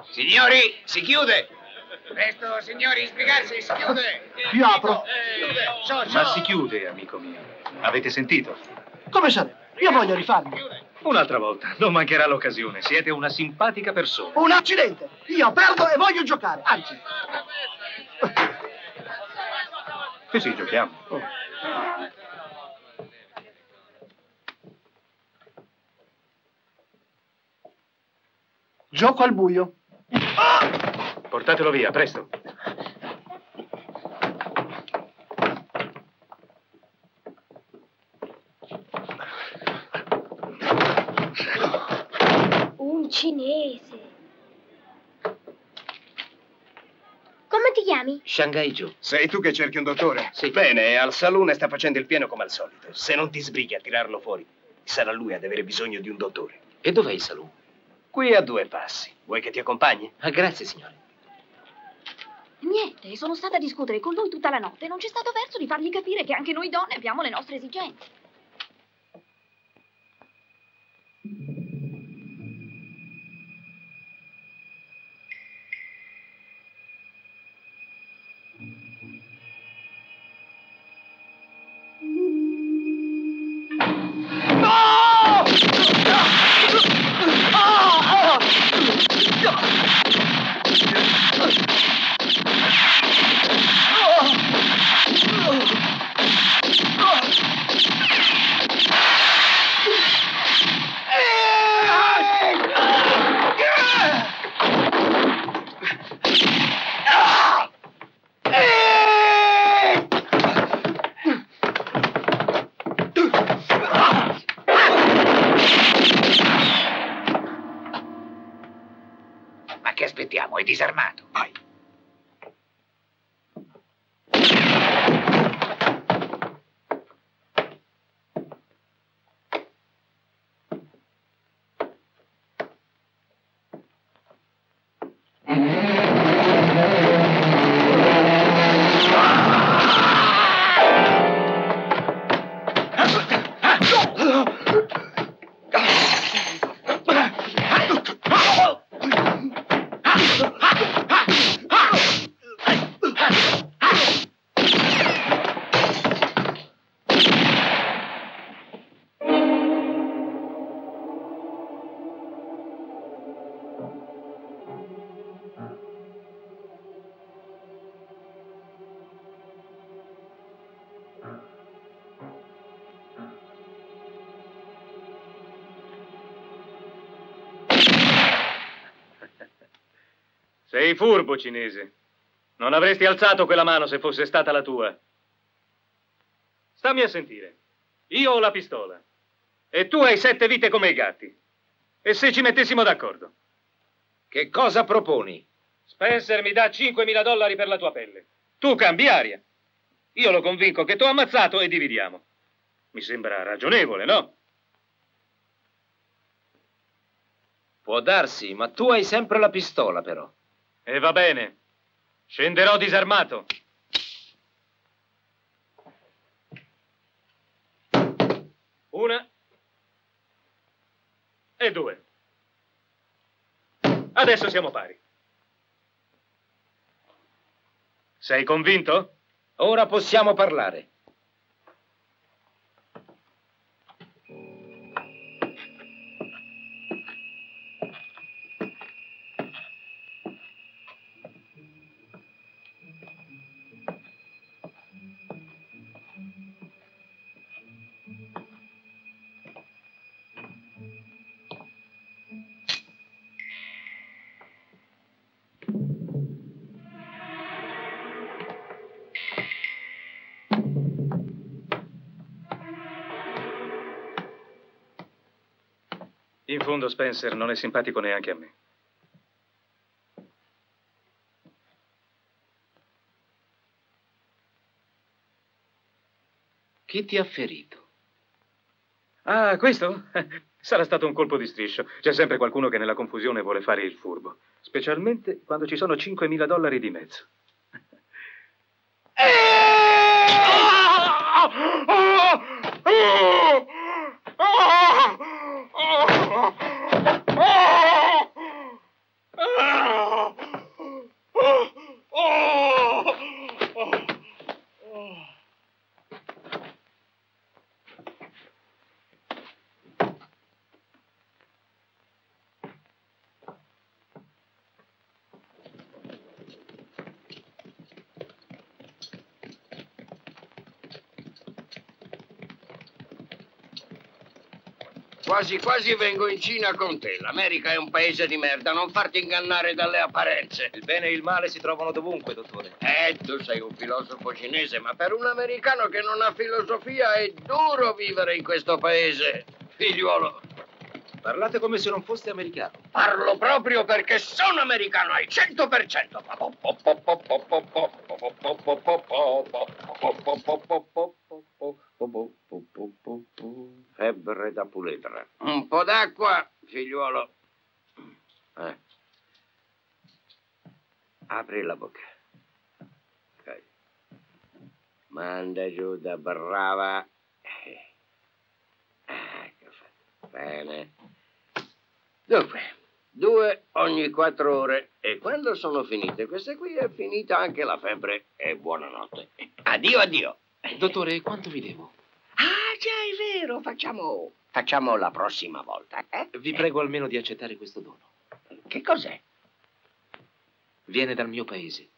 Signori, si chiude. Presto, signori, spiegarsi, si chiude. Io apro. Chiude. So, Ma si chiude, amico mio. Avete sentito? Come sarebbe? Io voglio rifarmi. Un'altra volta, non mancherà l'occasione. Siete una simpatica persona. Un accidente. Io perdo e voglio giocare. Anzi, Sì, sì, giochiamo. gioco al buio. Portatelo via, presto. Un cinese. Come ti chiami? Shanghai Joe. Sei tu che cerchi un dottore? Sì. Bene, al saloon sta facendo il pieno come al solito. Se non ti sbrighi a tirarlo fuori, sarà lui ad avere bisogno di un dottore. E dov'è il saloon? Qui a due passi. Vuoi che ti accompagni? Ah, grazie, signore. Niente, sono stata a discutere con lui tutta la notte. Non c'è stato verso di fargli capire che anche noi donne abbiamo le nostre esigenze. Sei furbo, cinese. Non avresti alzato quella mano se fosse stata la tua. Stammi a sentire. Io ho la pistola. E tu hai sette vite come i gatti. E se ci mettessimo d'accordo? Che cosa proponi? Spencer mi dà 5.000 dollari per la tua pelle. Tu cambi aria. Io lo convinco che ti ho ammazzato e dividiamo. Mi sembra ragionevole, no? Può darsi, ma tu hai sempre la pistola, però. E va bene. Scenderò disarmato. Una. E due. Adesso siamo pari. Sei convinto? Ora possiamo parlare. Fondo Spencer non è simpatico neanche a me. Chi ti ha ferito? Ah, questo? Sarà stato un colpo di striscio. C'è sempre qualcuno che nella confusione vuole fare il furbo. Specialmente quando ci sono 5.000 dollari di mezzo. Quasi quasi vengo in Cina con te. L'America è un paese di merda, non farti ingannare dalle apparenze. Il bene e il male si trovano dovunque, dottore. Eh, tu sei un filosofo cinese, ma per un americano che non ha filosofia è duro vivere in questo paese. Figliuolo, Parlate come se non foste americano. Parlo proprio perché sono americano al 100%. Puledra. Un po' d'acqua, figliuolo. Eh. Apri la bocca. Ok. Manda giù da brava. Eh. Ecco fatto. Bene. Dunque, due ogni quattro ore. E quando sono finite queste qui è finita anche la febbre. E buonanotte. Addio, addio. Dottore, quanto vi devo? Ah, già, è vero. Facciamo, facciamo la prossima volta. Eh? Vi prego almeno di accettare questo dono. Che cos'è? Viene dal mio paese.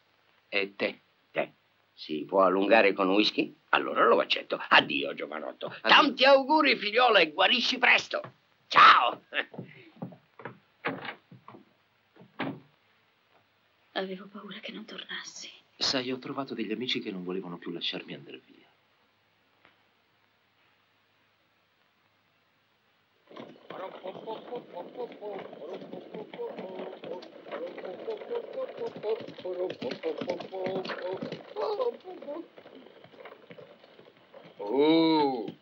È tè. Tè. Si può allungare con whisky? Allora lo accetto. Addio, giovanotto. Tanti auguri, figliola, e guarisci presto. Ciao. Avevo paura che non tornassi. Sai, ho trovato degli amici che non volevano più lasciarmi andare via. Uh.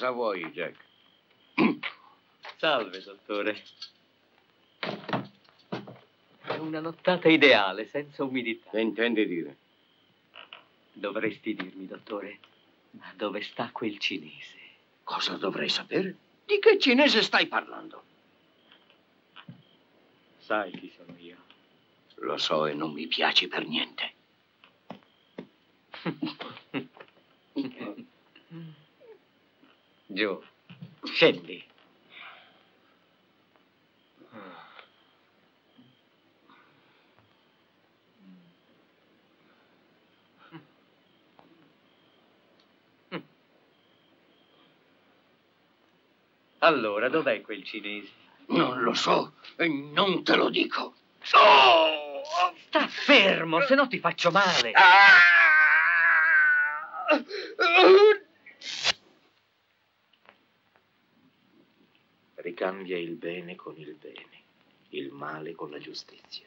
Cosa vuoi, Jack? Salve, dottore. È una nottata ideale, senza umidità. Che intendi dire? Dovresti dirmi, dottore, ma dove sta quel cinese? Cosa dovrei sapere? Di che cinese stai parlando? Sai chi sono io. Lo so e non mi piaci per niente. Giù, scendi. Allora, dov'è quel cinese? Non lo so e non te lo dico. Sta fermo, se no ti faccio male. Ricambia il bene con il bene, il male con la giustizia.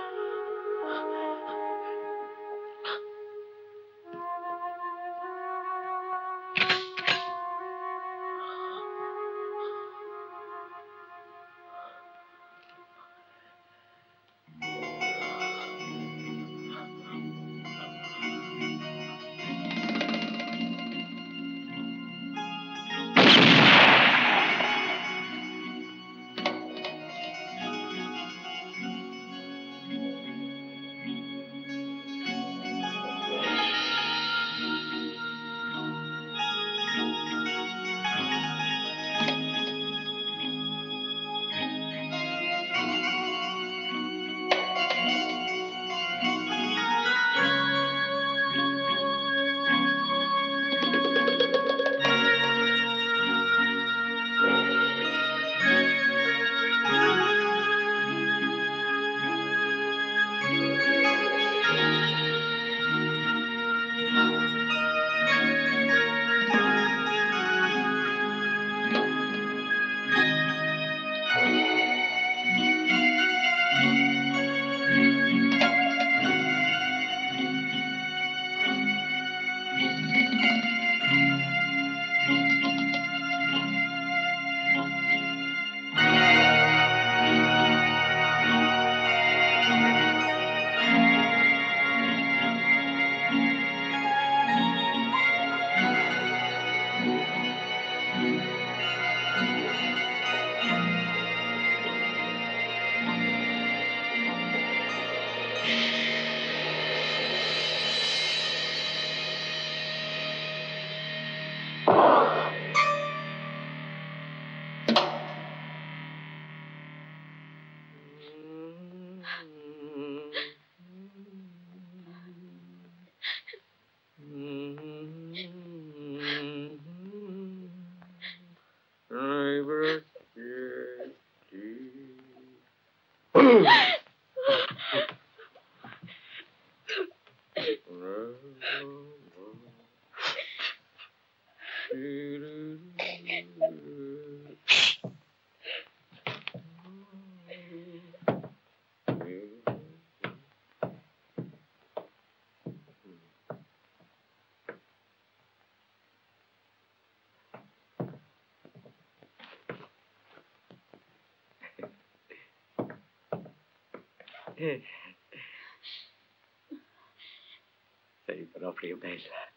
bella.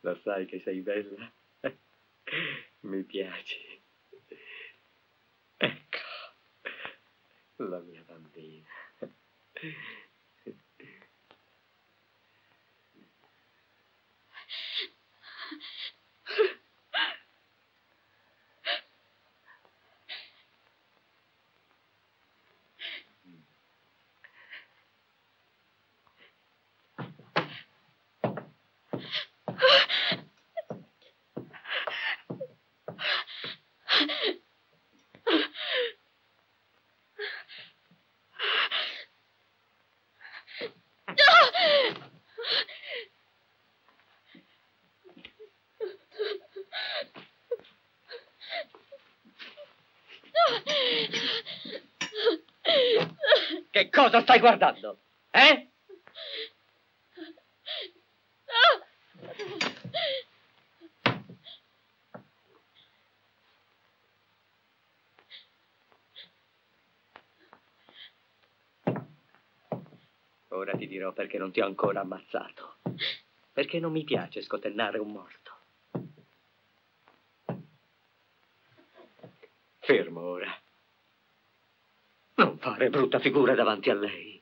Lo sai che sei bella? Mi piaci. Ecco, la mia bambina. Cosa stai guardando? Eh? Ora ti dirò perché non ti ho ancora ammazzato. Perché non mi piace scotennare un morto. Fermo ora. Non fare brutta figura davanti a lei.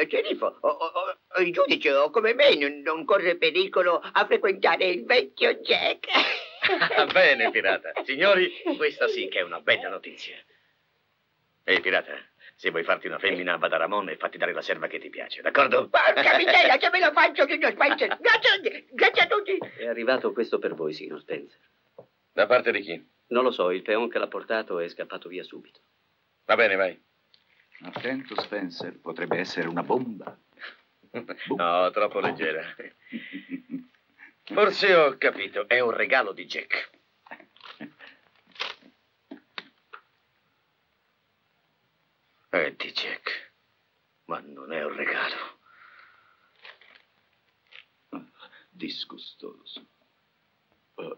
Lo sceriffo o, o- o- il giudice o come me non, non corre pericolo a frequentare il vecchio Jack. Bene, pirata. Signori, questa sì che è una bella notizia. Ehi, pirata, se vuoi farti una femmina, vada a Ramon e fatti dare la serva che ti piace, d'accordo? Porca miseria, se me lo faccio, signor Spencer. Grazie, grazie a tutti. È arrivato questo per voi, signor Spencer. Da parte di chi? Non lo so, il peon che l'ha portato è scappato via subito. Va bene, vai. Attento, Spencer, potrebbe essere una bomba. No, troppo leggera. Forse ho capito, è un regalo di Jack. È di Jack, ma non è un regalo. Disgustoso. Uh,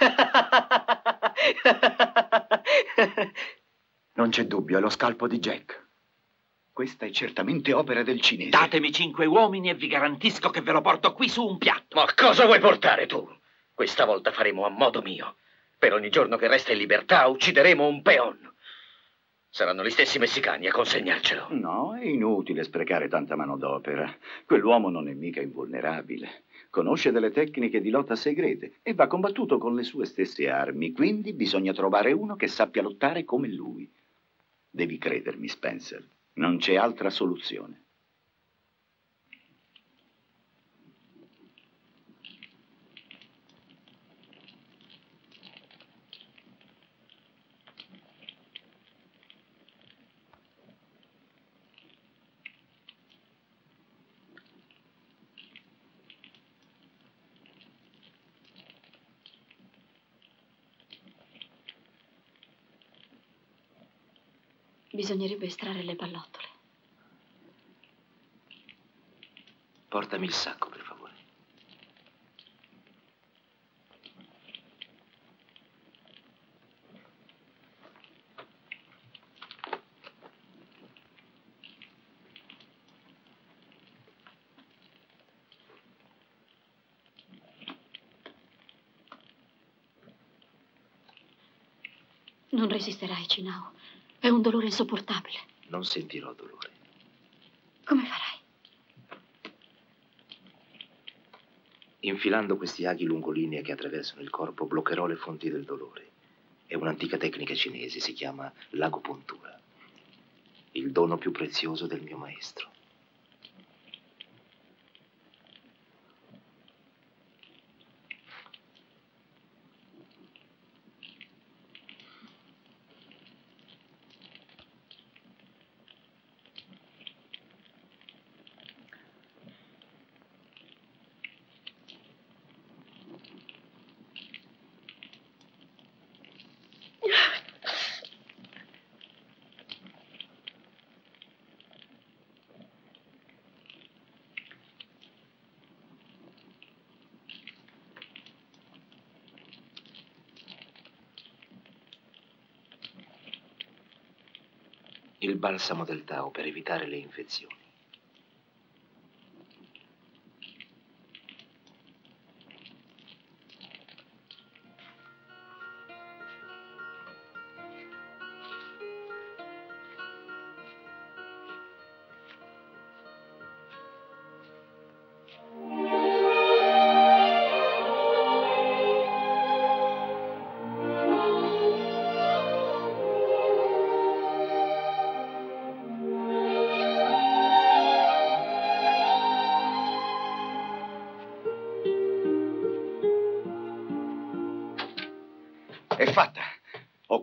Non c'è dubbio, è lo scalpo di Jack. Questa è certamente opera del cinese. Datemi cinque uomini e vi garantisco che ve lo porto qui su un piatto. Ma cosa vuoi portare tu? Questa volta faremo a modo mio. Per ogni giorno che resta in libertà uccideremo un peon. Saranno gli stessi messicani a consegnarcelo. No, è inutile sprecare tanta manodopera. Quell'uomo non è mica invulnerabile. Conosce delle tecniche di lotta segrete e va combattuto con le sue stesse armi. Quindi bisogna trovare uno che sappia lottare come lui. Devi credermi, Spencer. Non c'è altra soluzione. Bisognerebbe estrarre le pallottole. Portami il sacco, per favore. Non resisterai, Cinao. È un dolore insopportabile. Non sentirò dolore. Come farai? Infilando questi aghi lungo linee che attraversano il corpo, bloccherò le fonti del dolore. È un'antica tecnica cinese, si chiama l'agopuntura. Il dono più prezioso del mio maestro. Il balsamo del Tao per evitare le infezioni.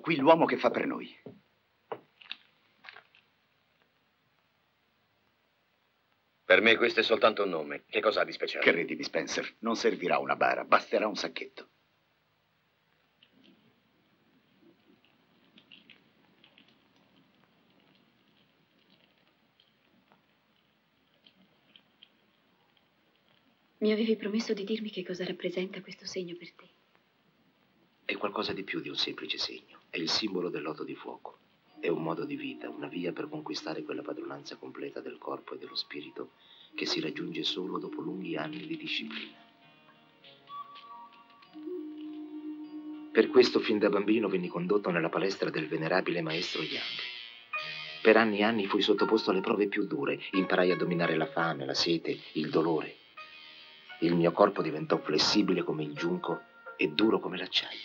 Qui l'uomo che fa per noi. Per me questo è soltanto un nome. Che cosa ha di speciale? Che credi di Spencer? Non servirà una bara, basterà un sacchetto. Mi avevi promesso di dirmi che cosa rappresenta questo segno per te. È qualcosa di più di un semplice segno. È il simbolo del loto di fuoco. È un modo di vita, una via per conquistare quella padronanza completa del corpo e dello spirito che si raggiunge solo dopo lunghi anni di disciplina. Per questo fin da bambino venni condotto nella palestra del venerabile maestro Yang. Per anni e anni fui sottoposto alle prove più dure, imparai a dominare la fame, la sete, il dolore. Il mio corpo diventò flessibile come il giunco e duro come l'acciaio.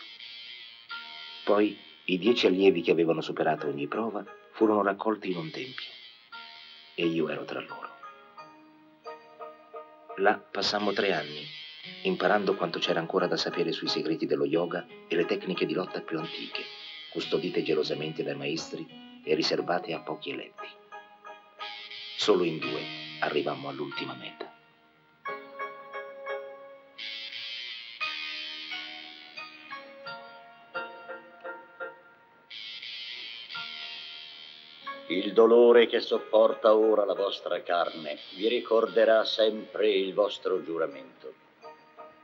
Poi i dieci allievi che avevano superato ogni prova furono raccolti in un tempio e io ero tra loro. Là passammo tre anni, imparando quanto c'era ancora da sapere sui segreti dello yoga e le tecniche di lotta più antiche, custodite gelosamente dai maestri e riservate a pochi eletti. Solo in due arrivammo all'ultima meta. Il dolore che sopporta ora la vostra carne vi ricorderà sempre il vostro giuramento.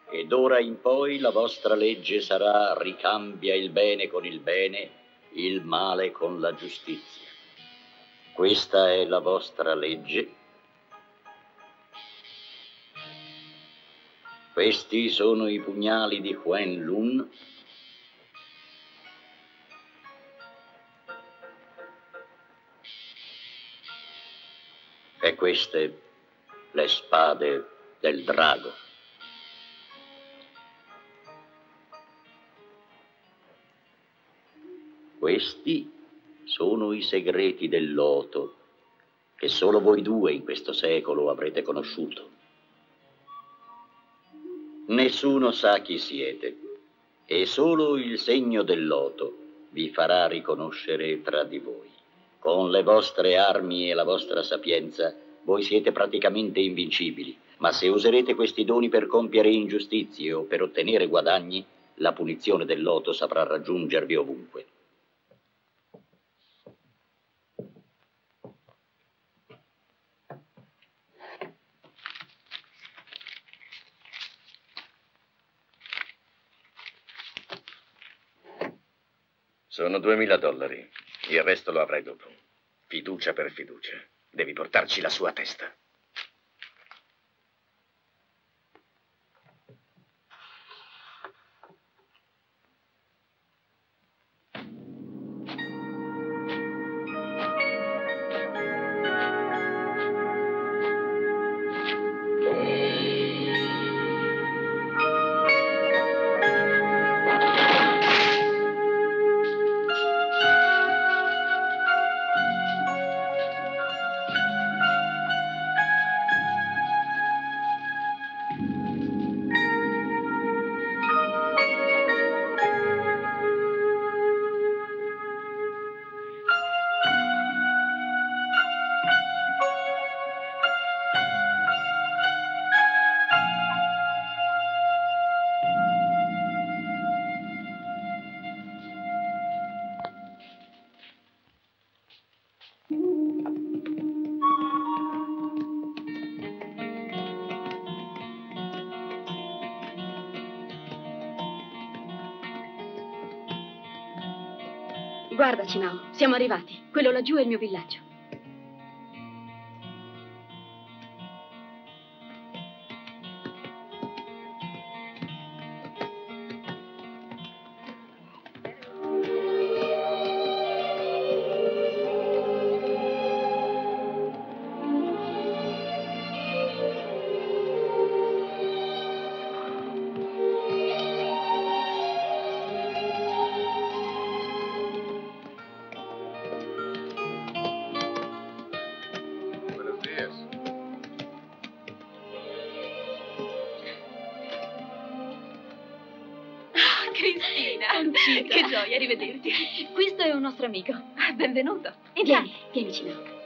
Ed ora in poi la vostra legge sarà ricambia il bene con il bene, il male con la giustizia. Questa è la vostra legge. Questi sono i pugnali di Huen Lun queste le spade del drago. Questi sono i segreti del loto che solo voi due in questo secolo avrete conosciuto. Nessuno sa chi siete e solo il segno del loto vi farà riconoscere tra di voi. Con le vostre armi e la vostra sapienza voi siete praticamente invincibili, ma se userete questi doni per compiere ingiustizie o per ottenere guadagni, la punizione del loto saprà raggiungervi ovunque. Sono duemila dollari. Il resto lo avrai dopo. Fiducia per fiducia. Devi portarci la sua testa. Cinao, siamo arrivati. Quello laggiù è il mio villaggio. Cristina! Che gioia rivederti. Questo è un nostro amico. Ah, Benvenuto. Vieni, vieni, Cinao.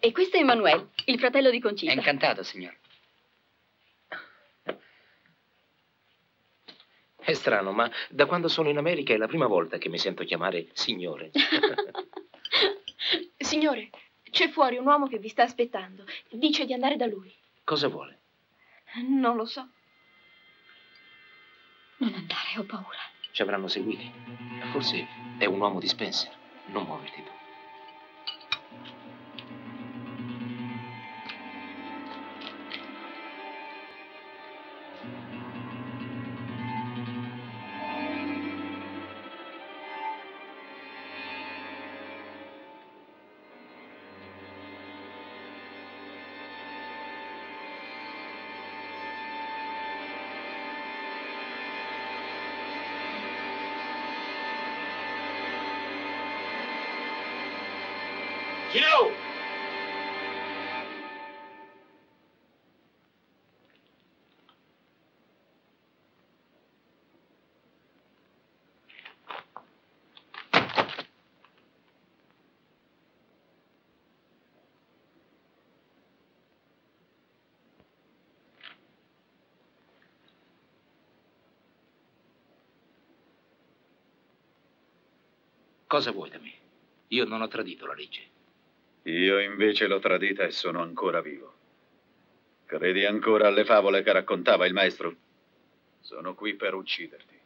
E questo è Emanuele, il fratello di Concita. Incantato, signor. È strano, ma da quando sono in America è la prima volta che mi sento chiamare signore. Signore, c'è fuori un uomo che vi sta aspettando. Dice di andare da lui. Cosa vuole? Non lo so. Non andare, ho paura. Ci avranno seguiti. Forse è un uomo di Spencer. Non muoverti tu. Cosa vuoi da me? Io non ho tradito la legge. Io invece l'ho tradita e sono ancora vivo. Credi ancora alle favole che raccontava il maestro? Sono qui per ucciderti.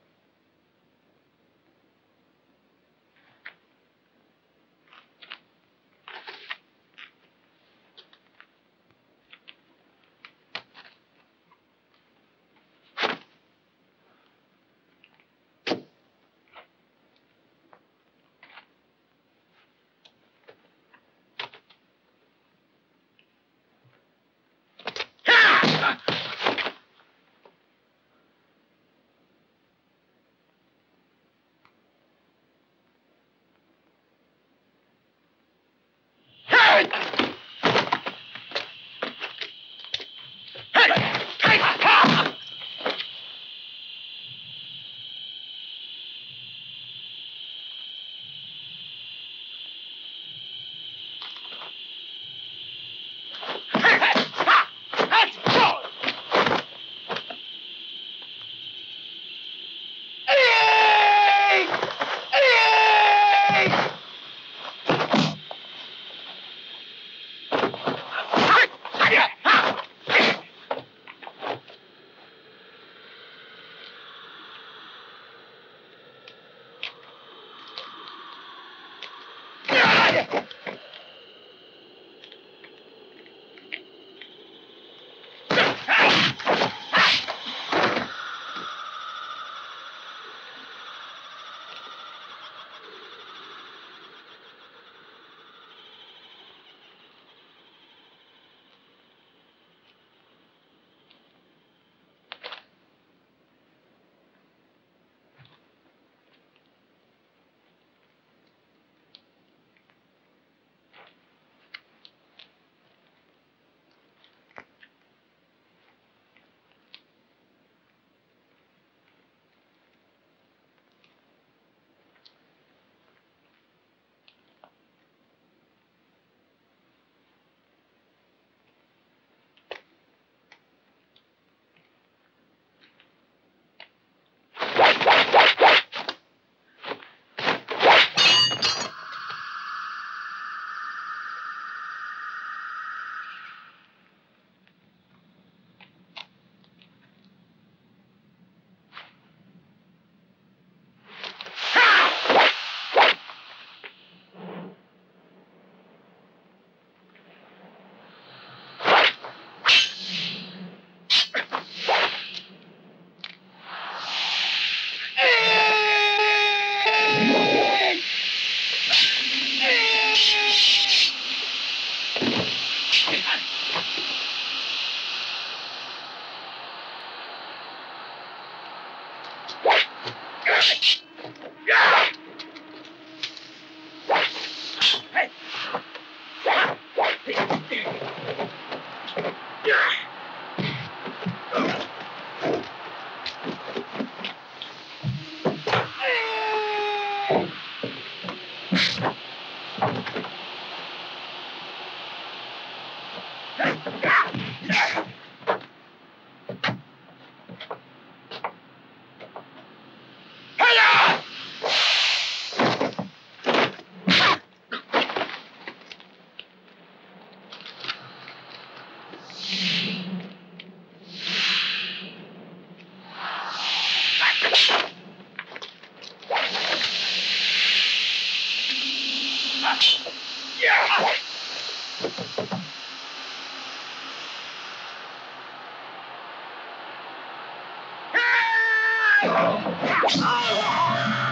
Oh!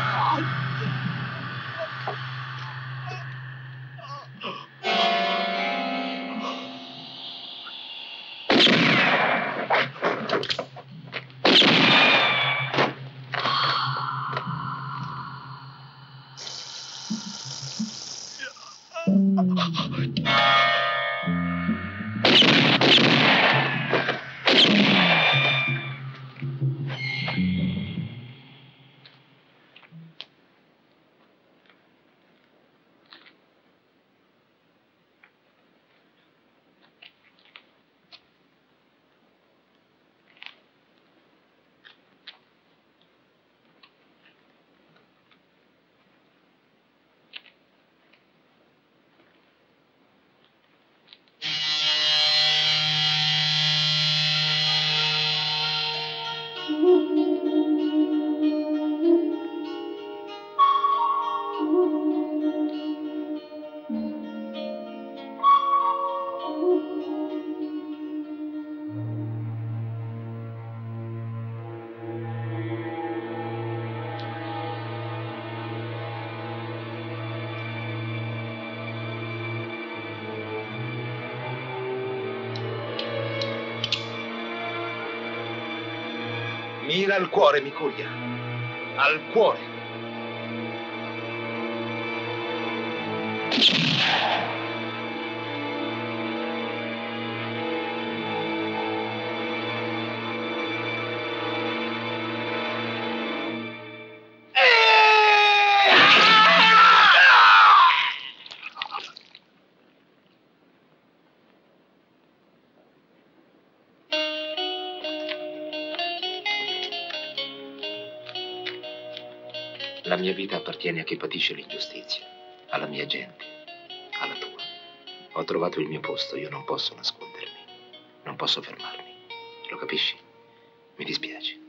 Mira al cuore, Micuria. Al cuore. Appartiene a chi patisce l'ingiustizia, alla mia gente, alla tua. Ho trovato il mio posto, io non posso nascondermi, non posso fermarmi. Lo capisci? Mi dispiace.